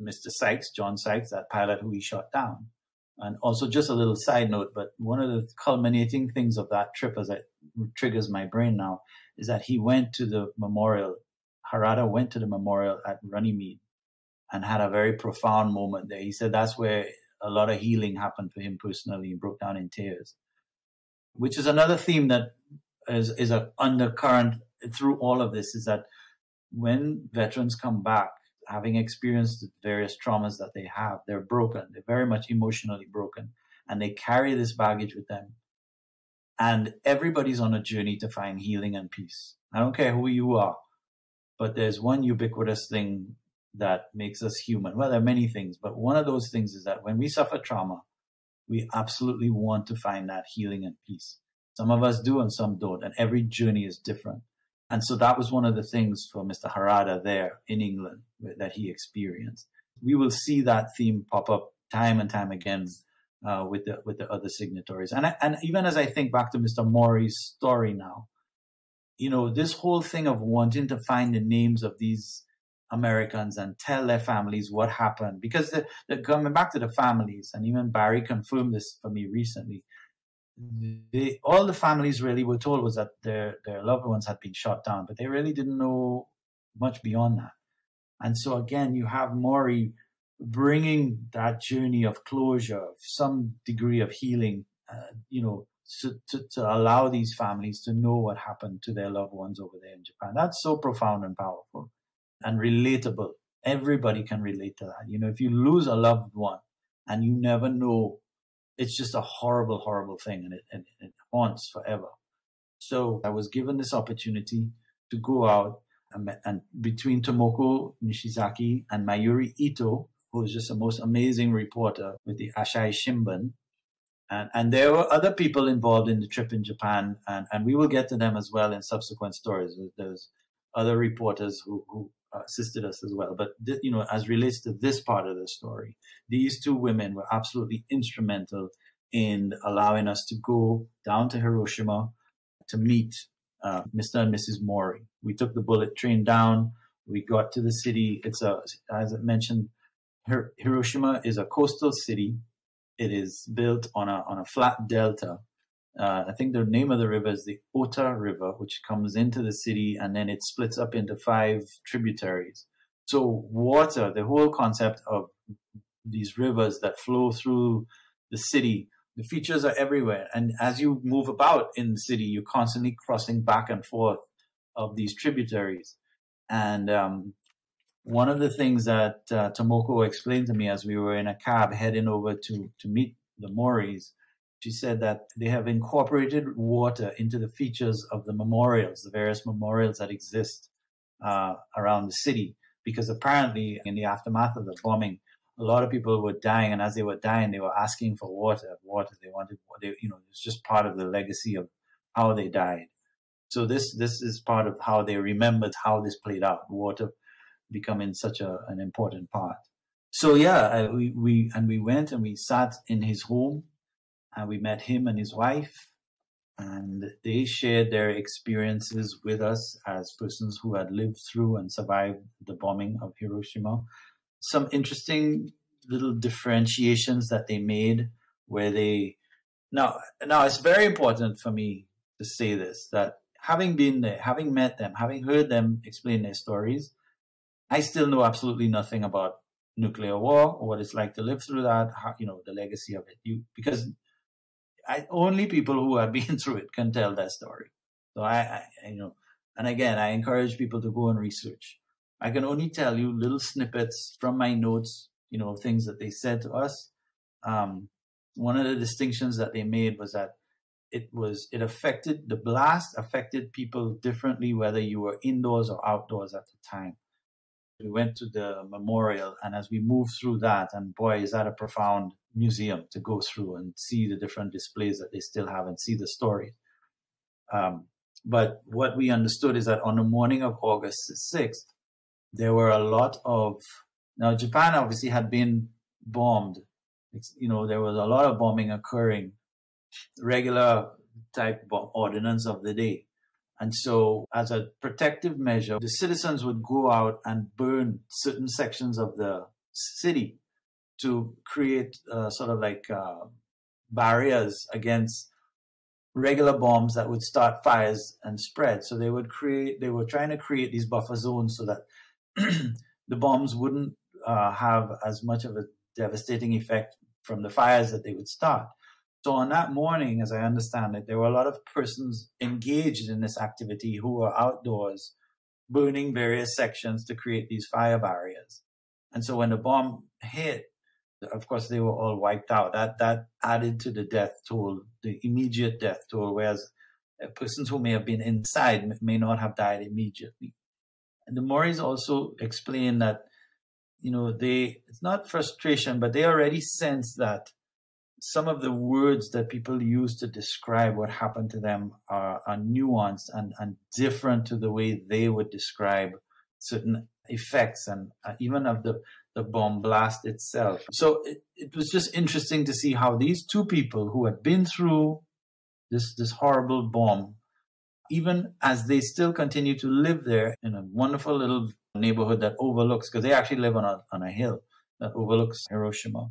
Mr. Sykes, John Sykes, that pilot who he shot down. And also just a little side note, but one of the culminating things of that trip as it triggers my brain now is that he went to the memorial. Harada went to the memorial at Runnymede and had a very profound moment there. He said that's where a lot of healing happened for him personally. He broke down in tears, which is another theme that is, is an undercurrent through all of this is that when veterans come back, having experienced the various traumas that they have, they're broken. They're very much emotionally broken and they carry this baggage with them. And everybody's on a journey to find healing and peace. I don't care who you are, but there's one ubiquitous thing that makes us human. Well, there are many things, but one of those things is that when we suffer trauma, we absolutely want to find that healing and peace. Some of us do and some don't, and every journey is different. And so that was one of the things for Mr. Harada there in England that he experienced. We will see that theme pop up time and time again uh, with the with the other signatories. And I, and even as I think back to Mr. Mori's story now, you know, this whole thing of wanting to find the names of these Americans and tell their families what happened, because the, the coming back to the families, and even Barry confirmed this for me recently they, all the families really were told was that their, their loved ones had been shot down, but they really didn't know much beyond that. And so again, you have Mori bringing that journey of closure, some degree of healing, uh, you know, to, to, to, allow these families to know what happened to their loved ones over there in Japan. That's so profound and powerful and relatable. Everybody can relate to that. You know, if you lose a loved one and you never know, it's just a horrible, horrible thing and it, and it haunts forever. So I was given this opportunity to go out and, and between Tomoko Nishizaki and Mayuri Ito, who is just the most amazing reporter with the Asahi Shimbun, and, and there were other people involved in the trip in Japan, and, and we will get to them as well in subsequent stories. There's other reporters who, who assisted us as well. But, you know, as relates to this part of the story, these two women were absolutely instrumental in allowing us to go down to Hiroshima to meet uh, Mr. and Mrs. Mori. We took the bullet train down. We got to the city. It's a, as I mentioned, Hiroshima is a coastal city it is built on a on a flat delta. Uh, I think the name of the river is the Ota River, which comes into the city and then it splits up into five tributaries. So water, the whole concept of these rivers that flow through the city, the features are everywhere. And as you move about in the city, you're constantly crossing back and forth of these tributaries. And um, one of the things that uh, Tomoko explained to me as we were in a cab heading over to, to meet the Moris, she said that they have incorporated water into the features of the memorials, the various memorials that exist uh, around the city. Because apparently, in the aftermath of the bombing, a lot of people were dying, and as they were dying, they were asking for water. Water, they wanted, they, you know, it's just part of the legacy of how they died. So this this is part of how they remembered how this played out. Water becoming such a, an important part. So yeah, we, we, and we went and we sat in his home and we met him and his wife and they shared their experiences with us as persons who had lived through and survived the bombing of Hiroshima. Some interesting little differentiations that they made where they now now it's very important for me to say this that having been there, having met them, having heard them explain their stories, I still know absolutely nothing about nuclear war or what it's like to live through that, how, you know, the legacy of it. You because I, only people who have been through it can tell that story. So I, I, you know, and again, I encourage people to go and research. I can only tell you little snippets from my notes, you know, things that they said to us. Um, one of the distinctions that they made was that it was it affected the blast affected people differently whether you were indoors or outdoors at the time we went to the memorial and as we moved through that and boy is that a profound museum to go through and see the different displays that they still have and see the stories um, but what we understood is that on the morning of august 6th there were a lot of now japan obviously had been bombed. It's, you know there was a lot of bombing occurring regular type ordinance of the day and so, as a protective measure, the citizens would go out and burn certain sections of the city to create uh, sort of like uh, barriers against regular bombs that would start fires and spread. So they would create, they were trying to create these buffer zones so that the bombs wouldn't uh, have as much of a devastating effect from the fires that they would start. So on that morning, as I understand it, there were a lot of persons engaged in this activity who were outdoors burning various sections to create these fire barriers. And so when the bomb hit, of course, they were all wiped out. That, that added to the death toll, the immediate death toll, whereas uh, persons who may have been inside may not have died immediately. And the Moris also explain that, you know, they, it's not frustration, but they already sense that some of the words that people use to describe what happened to them are, are nuanced and, and different to the way they would describe certain effects and uh, even of the, the bomb blast itself. So it, it was just interesting to see how these two people who had been through this, this horrible bomb, even as they still continue to live there in a wonderful little neighborhood that overlooks, because they actually live on a, on a hill that overlooks Hiroshima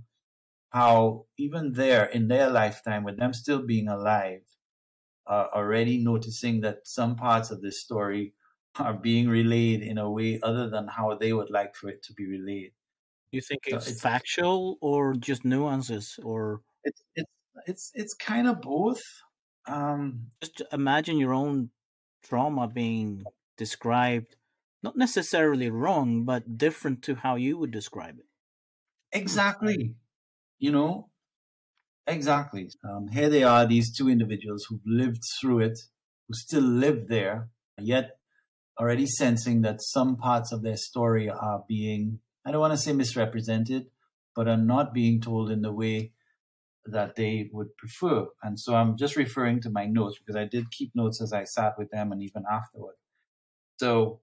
how even there in their lifetime, with them still being alive, are already noticing that some parts of this story are being relayed in a way other than how they would like for it to be relayed. You think it's, it's factual or just nuances or it's it's it's it's kind of both. Um, just imagine your own trauma being described, not necessarily wrong, but different to how you would describe it. Exactly. You know, exactly. Um, here they are, these two individuals who've lived through it, who still live there, yet already sensing that some parts of their story are being, I don't want to say misrepresented, but are not being told in the way that they would prefer. And so I'm just referring to my notes because I did keep notes as I sat with them and even afterward. So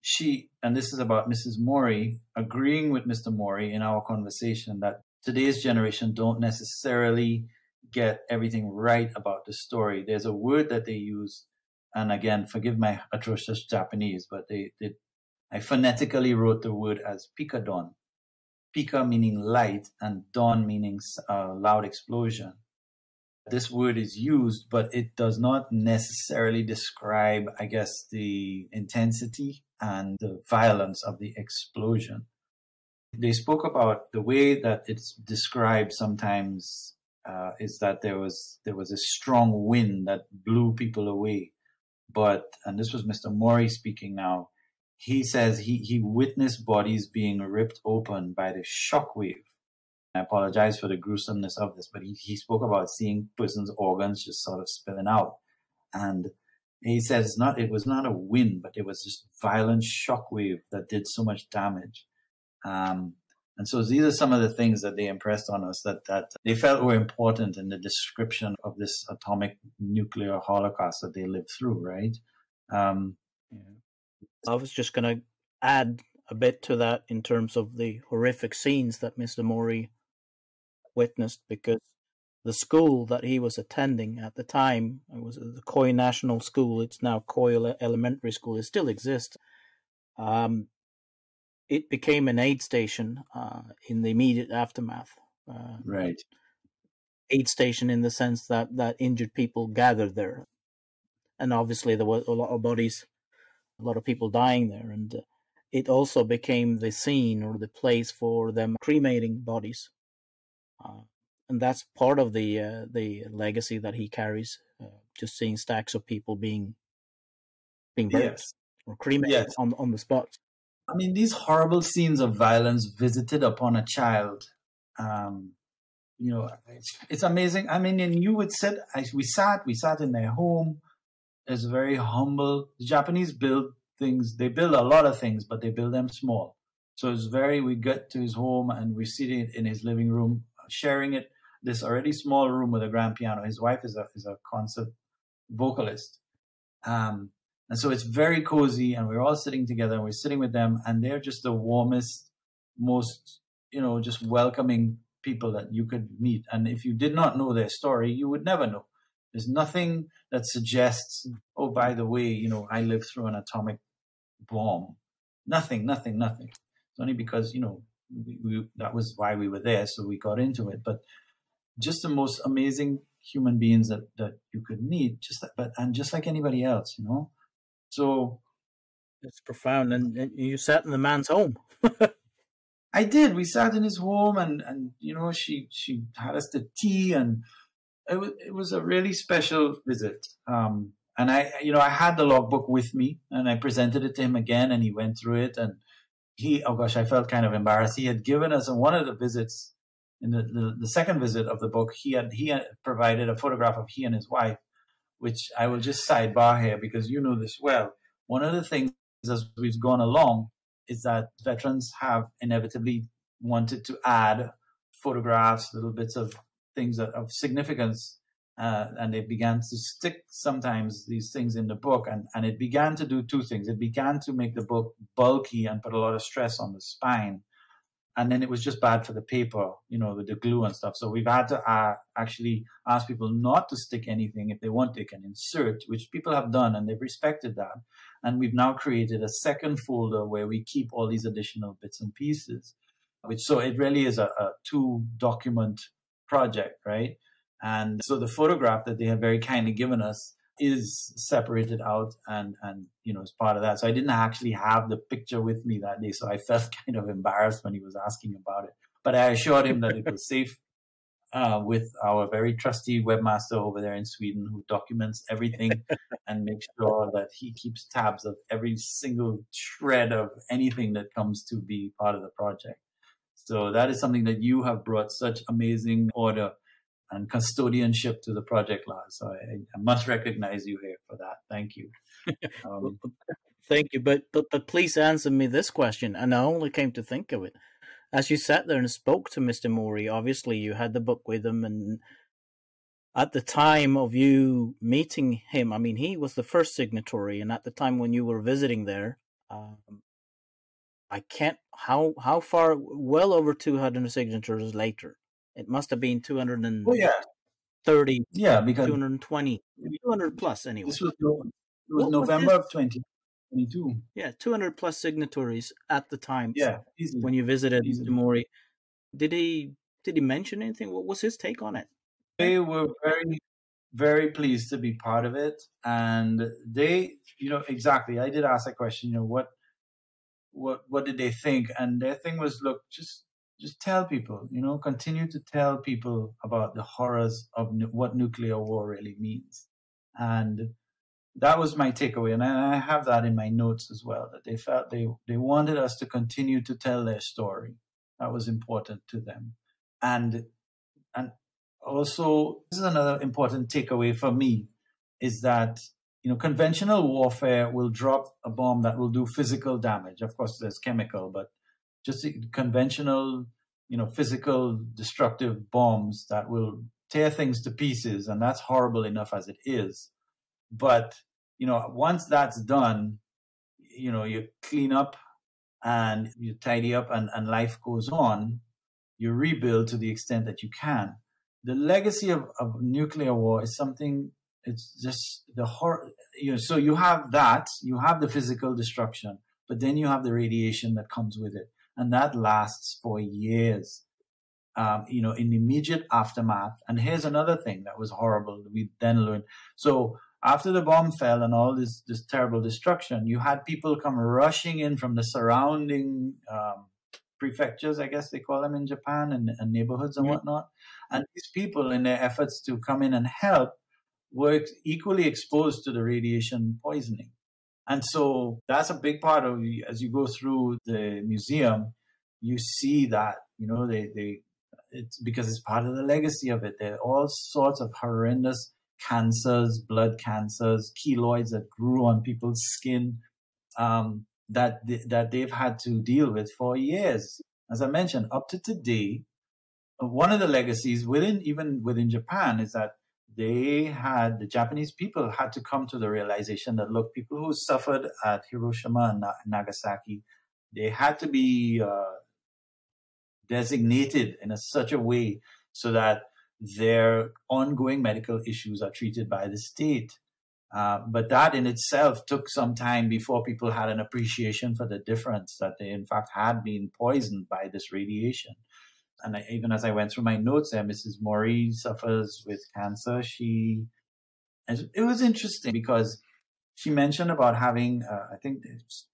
she, and this is about Mrs. Mori, agreeing with Mr. Mori in our conversation that today's generation don't necessarily get everything right about the story. There's a word that they use, and again, forgive my atrocious Japanese, but they, they I phonetically wrote the word as pikadon. Pika meaning light and don meaning uh, loud explosion. This word is used, but it does not necessarily describe, I guess, the intensity and the violence of the explosion. They spoke about the way that it's described sometimes uh, is that there was there was a strong wind that blew people away, but and this was Mr. Mori speaking now. He says he he witnessed bodies being ripped open by the shock wave. I apologize for the gruesomeness of this, but he, he spoke about seeing persons' organs just sort of spilling out, and he says not it was not a wind, but it was just violent shock wave that did so much damage. Um, and so these are some of the things that they impressed on us that, that they felt were important in the description of this atomic nuclear holocaust that they lived through, right? Um, yeah. I was just going to add a bit to that in terms of the horrific scenes that Mr. Mori witnessed because the school that he was attending at the time it was the Koi National School. It's now Koi Elementary School. It still exists. Um, it became an aid station uh, in the immediate aftermath. Uh, right. Aid station in the sense that that injured people gathered there, and obviously there were a lot of bodies, a lot of people dying there, and uh, it also became the scene or the place for them cremating bodies. Uh, and that's part of the uh, the legacy that he carries. Uh, just seeing stacks of people being being buried yes. or cremated yes. on on the spot. I mean, these horrible scenes of violence visited upon a child. Um, you know, it's, it's, amazing. I mean, and you would sit. I, we sat. We sat in their home. It's very humble. The Japanese build things. They build a lot of things, but they build them small. So it's very. We get to his home and we're sitting in his living room, sharing it this already small room with a grand piano. His wife is a is a concert vocalist, um, and so it's very cozy. And we're all sitting together, and we're sitting with them, and they're just the warmest, most you know, just welcoming people that you could meet. And if you did not know their story, you would never know. There's nothing that suggests, oh, by the way, you know, I lived through an atomic bomb. Nothing, nothing, nothing. It's only because you know we, we, that was why we were there, so we got into it. But just the most amazing human beings that, that you could meet, just but and just like anybody else, you know. So it's profound, and, and you sat in the man's home. I did. We sat in his home, and and you know, she she had us the tea, and it was it was a really special visit. Um, and I, you know, I had the logbook with me, and I presented it to him again, and he went through it, and he, oh gosh, I felt kind of embarrassed. He had given us on one of the visits in the, the, the, second visit of the book, he had he had provided a photograph of he and his wife, which I will just sidebar here because you know this well. One of the things as we've gone along is that veterans have inevitably wanted to add photographs, little bits of things that, of significance, uh, and they began to stick sometimes these things in the book, and and it began to do two things. It began to make the book bulky and put a lot of stress on the spine and then it was just bad for the paper, you know, with the glue and stuff. So we've had to uh, actually ask people not to stick anything if they want. They can insert, which people have done, and they've respected that. And we've now created a second folder where we keep all these additional bits and pieces. which so it really is a, a two document project, right? And so the photograph that they have very kindly given us is separated out and and you know as part of that. So I didn't actually have the picture with me that day, so I felt kind of embarrassed when he was asking about it. But I assured him that it was safe uh, with our very trusty webmaster over there in Sweden who documents everything and makes sure that he keeps tabs of every single shred of anything that comes to be part of the project. So that is something that you have brought such amazing order and custodianship to the project, Lars. So I, I must recognize you here for that. Thank you. Um, Thank you, but, but but please answer me this question. And I only came to think of it as you sat there and spoke to Mr. Mori. Obviously, you had the book with him, and at the time of you meeting him, I mean, he was the first signatory, and at the time when you were visiting there, um, I can't how how far well over two hundred signatures later. It must have been two hundred and oh, yeah. thirty. Yeah, because two hundred twenty. Two hundred plus anyway. This was, it was November of twenty twenty two. Yeah, two hundred plus signatories at the time. Yeah, easily. when you visited Easily. Mori, did he did he mention anything? What was his take on it? They were very very pleased to be part of it, and they, you know, exactly. I did ask a question. You know, what what what did they think? And their thing was, look, just just tell people, you know, continue to tell people about the horrors of nu- what nuclear war really means. And that was my takeaway. And I have that in my notes as well, that they felt they, they wanted us to continue to tell their story. That was important to them. And, and also, this is another important takeaway for me is that, you know, conventional warfare will drop a bomb that will do physical damage. Of course, there's chemical, but just conventional, you know, physical destructive bombs that will tear things to pieces. And that's horrible enough as it is. But, you know, once that's done, you know, you clean up and you tidy up and, and life goes on. You rebuild to the extent that you can. The legacy of, of nuclear war is something, it's just the horror, you know, so you have that, you have the physical destruction, but then you have the radiation that comes with it and that lasts for years. Um, you know, in the immediate aftermath. And here's another thing that was horrible. We then learned. So after the bomb fell and all this this terrible destruction, you had people come rushing in from the surrounding um, prefectures, I guess they call them in Japan, and, and neighborhoods and whatnot. And these people, in their efforts to come in and help, were equally exposed to the radiation poisoning. And so that's a big part of as you go through the museum, you see that you know they they it's because it's part of the legacy of it. There are all sorts of horrendous cancers, blood cancers, keloids that grew on people's skin um, that th- that they've had to deal with for years. As I mentioned, up to today, uh, one of the legacies within even within Japan is that they had the Japanese people had to come to the realization that look, people who suffered at Hiroshima and Nagasaki, they had to be uh, designated in a, such a way so that their ongoing medical issues are treated by the state. Uh, but that in itself took some time before people had an appreciation for the difference that they in fact had been poisoned by this radiation. And I, even as I went through my notes there, Mrs. Mori suffers with cancer. She, it was interesting because she mentioned about having, uh, I think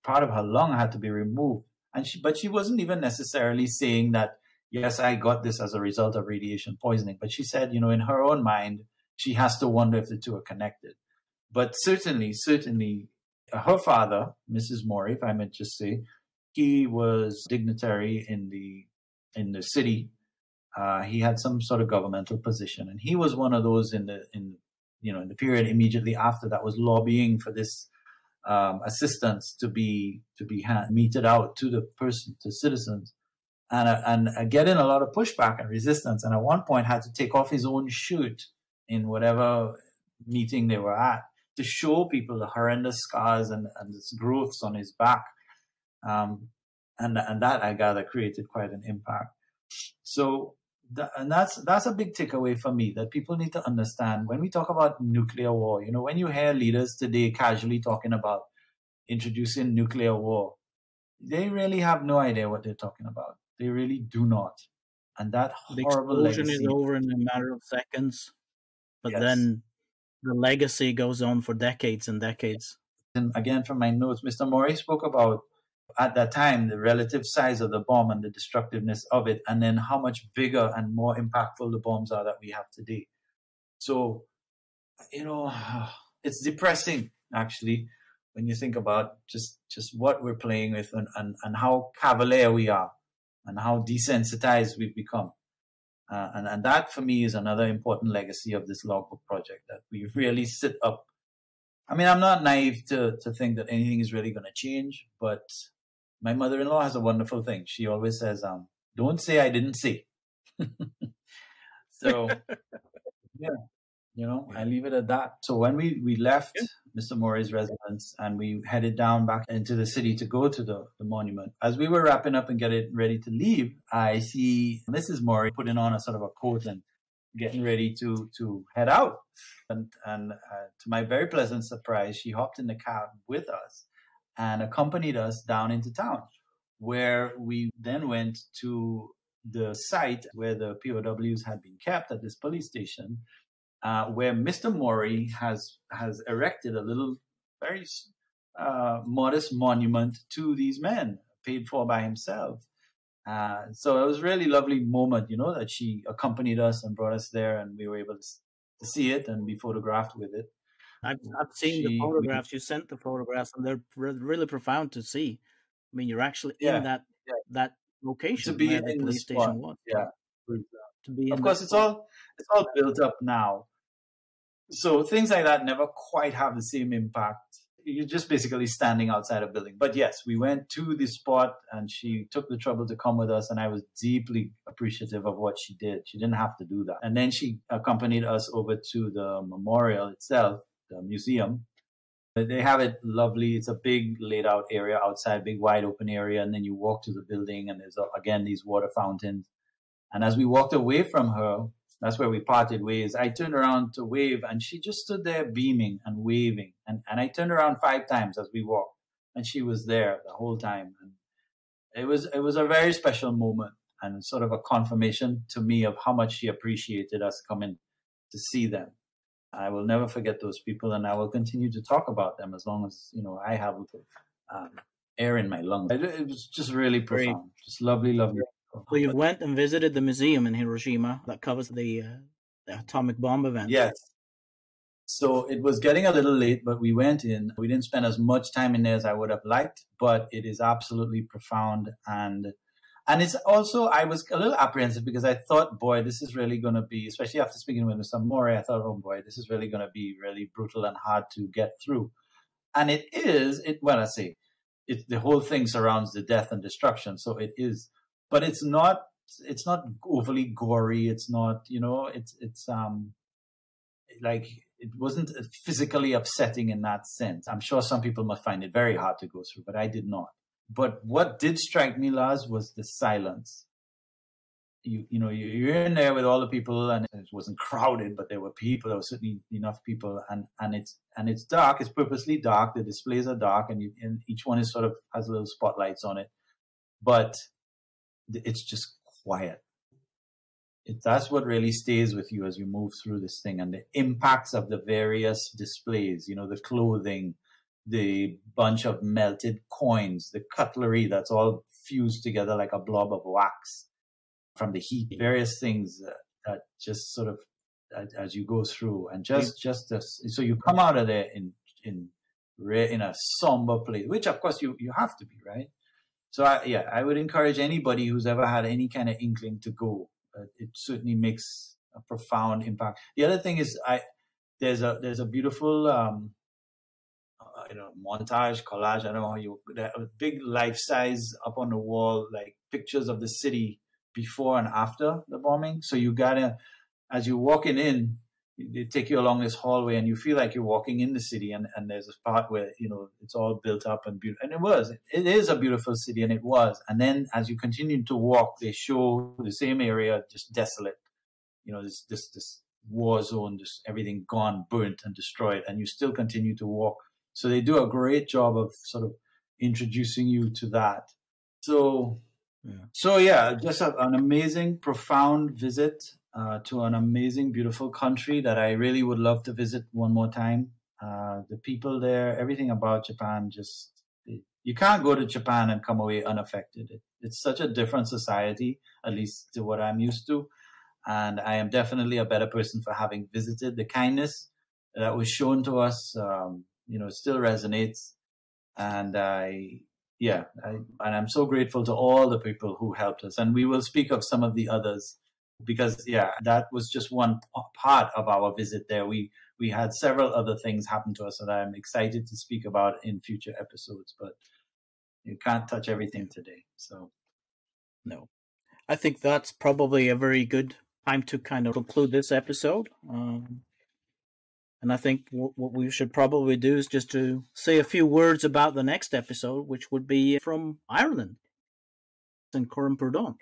part of her lung had to be removed. And she, but she wasn't even necessarily saying that, yes, I got this as a result of radiation poisoning. But she said, you know, in her own mind, she has to wonder if the two are connected. But certainly, certainly, uh, her father, Mrs. Mori, if I may just say, he was dignitary in the in the city. Uh, he had some sort of governmental position, and he was one of those in the in you know in the period immediately after that was lobbying for this um, assistance to be to be hand, meted out to the person to citizens, and uh, and uh, getting a lot of pushback and resistance. And at one point, had to take off his own shirt in whatever meeting they were at to show people the horrendous scars and, and growths on his back. Um, and, and that I gather created quite an impact. So, th- and that's, that's a big takeaway for me that people need to understand when we talk about nuclear war, you know, when you hear leaders today casually talking about introducing nuclear war, they really have no idea what they're talking about. They really do not. And that the horrible explosion legacy, is over in a matter of seconds, but Yes. then the legacy goes on for decades and decades. and again from my notes, Mr. Murray spoke about at that time the relative size of the bomb and the destructiveness of it, and then how much bigger and more impactful the bombs are that we have today. So, you know, it's depressing actually when you think about just just what we're playing with and, and, and how cavalier we are and how desensitized we've become. Uh, and, and that for me is another important legacy of this logbook project that we really sit up. I mean, I'm not naive to, to think that anything is really going to change, but my mother-in-law has a wonderful thing. She always says, um, don't say I didn't say. so, yeah, you know, I leave it at that. So when we, we left Mr. Murray's residence and we headed down back into the city to go to the, the monument, as we were wrapping up and getting ready to leave, I see Mrs. Murray putting on a sort of a coat and getting ready to, to head out. And, and uh, to my very pleasant surprise, she hopped in the cab with us and accompanied us down into town, where we then went to the site where the POWs had been kept at this police station, uh, where Mr. Murray has has erected a little, very uh, modest monument to these men, paid for by himself. Uh, so it was really lovely moment, you know, that she accompanied us and brought us there, and we were able to see it and be photographed with it. I've, mm, I've seen the She- we- photographs. You sent the photographs, and they're re- really profound to see. I mean, you're actually Yeah, in that yeah. that location To be the in the police spot, station was. yeah. To be Of course, it's spot. all it's all built up now. So things like that never quite have the same impact. You're just basically standing outside a building. But yes, we went to the spot and she took the trouble to come with us and I was deeply appreciative of what she did. She didn't have to do that. And then she accompanied us over to the memorial itself, the museum. They have it lovely. It's a big laid out area outside, big wide open area. And then you walk to the building and there's uh, again these water fountains. And as we walked away from her, that's where we parted ways. I turned around to wave and she just stood there beaming and waving. And, and I turned around five times as we walked and she was there the whole time. And it was, it was a very special moment and sort of a confirmation to me of how much she appreciated us coming to see them. I will never forget those people and I will continue to talk about them as long as, you know, I have um, air in my lungs. It, it was just really Great. profound. Just lovely, lovely. Well, you went and visited the museum in Hiroshima that covers the, uh, the atomic bomb event. Yes. So it was getting a little late, but we went in. We didn't spend as much time in there as I would have liked, but it is absolutely profound and and it's also I was a little apprehensive because I thought, boy, this is really going to be, especially after speaking with Mr. Murray, I thought, oh boy, this is really going to be really brutal and hard to get through. And it is. It well, I say, it the whole thing surrounds the death and destruction, so it is. But it's not. It's not overly gory. It's not. You know. It's it's um like it wasn't physically upsetting in that sense. I'm sure some people must find it very hard to go through, but I did not. But what did strike me, Lars, was the silence. You you know you- you're in there with all the people, and it wasn't crowded, but there were people. There were certainly enough people, and and it's and it's dark. It's purposely dark. The displays are dark, and you and each one is sort of has little spotlights on it, but it's just quiet it, that's what really stays with you as you move through this thing and the impacts of the various displays you know the clothing the bunch of melted coins the cutlery that's all fused together like a blob of wax from the heat various things that, that just sort of as, as you go through. And just just as, so you come out of there in in in a somber place which of course you you have to be right? So I, yeah i would encourage anybody who's ever had any kind of inkling to go. Uh, it certainly makes a profound impact. The other thing is, I there's a there's a beautiful um, you know montage collage. I don't know how you a big life size up on the wall, like pictures of the city before and after the bombing. So you gotta as you're walking in, they take you along this hallway, and you feel like you're walking in the city. And and there's this part where you know it's all built up and beautiful, and it was. It is a beautiful city, and it was. And then as you continue to walk, they show the same area just desolate. You know, this this this war zone, just everything gone, burnt, and destroyed, and you still continue to walk. So they do a great job of sort of introducing you to that. So Yeah. So yeah, just a, an amazing, profound visit uh, to an amazing, beautiful country that I really would love to visit one more time. Uh, the people there, everything about Japan, just it, you can't go to Japan and come away unaffected. It, it's such a different society, at least to what I'm used to, and I am definitely a better person for having visited. The kindness that was shown to us, um, you know, still resonates, and I yeah, I, and I'm so grateful to all the people who helped us. And we will speak of some of the others because, yeah, that was just one part of our visit there. We we had several other things happen to us that I'm excited to speak about in future episodes, but you can't touch everything today. So, no, I think that's probably a very good time to kind of conclude this episode. Um, and I think what we should probably do is just to say a few words about the next episode, which would be from Ireland and Corran Purdon.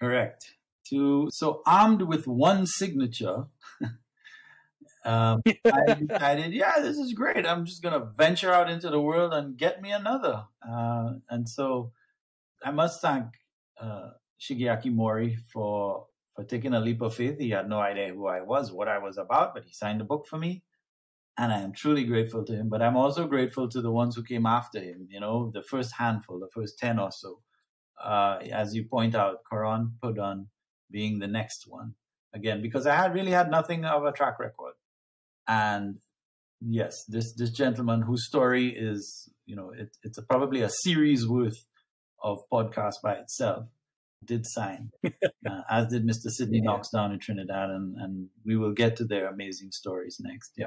Correct. To so armed with one signature, um, I decided, yeah, this is great. I'm just gonna venture out into the world and get me another. Uh, and so, I must thank uh, Shigeaki Mori for for taking a leap of faith. He had no idea who I was, what I was about, but he signed the book for me. And I am truly grateful to him. But I'm also grateful to the ones who came after him, you know, the first handful, the first 10 or so. Uh, as you point out, Corran Purdon being the next one. Again, because I had really had nothing of a track record. And yes, this, this gentleman whose story is, you know, it, it's a, probably a series worth of podcast by itself did sign, uh, as did Mr. Sidney yeah. Knox down in Trinidad, and, and we will get to their amazing stories next. Yeah.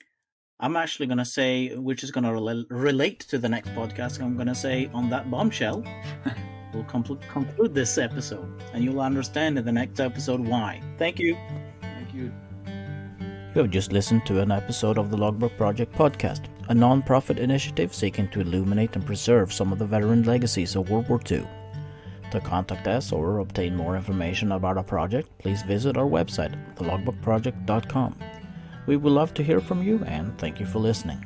I'm actually going to say, which is going to rel- relate to the next podcast. I'm going to say on that bombshell, we'll conclude, conclude this episode, and you'll understand in the next episode why. Thank you. Thank you. You have just listened to an episode of the Logbook Project podcast, a non profit initiative seeking to illuminate and preserve some of the veteran legacies of World War II. To contact us or obtain more information about our project, please visit our website, thelogbookproject.com. We would love to hear from you and thank you for listening.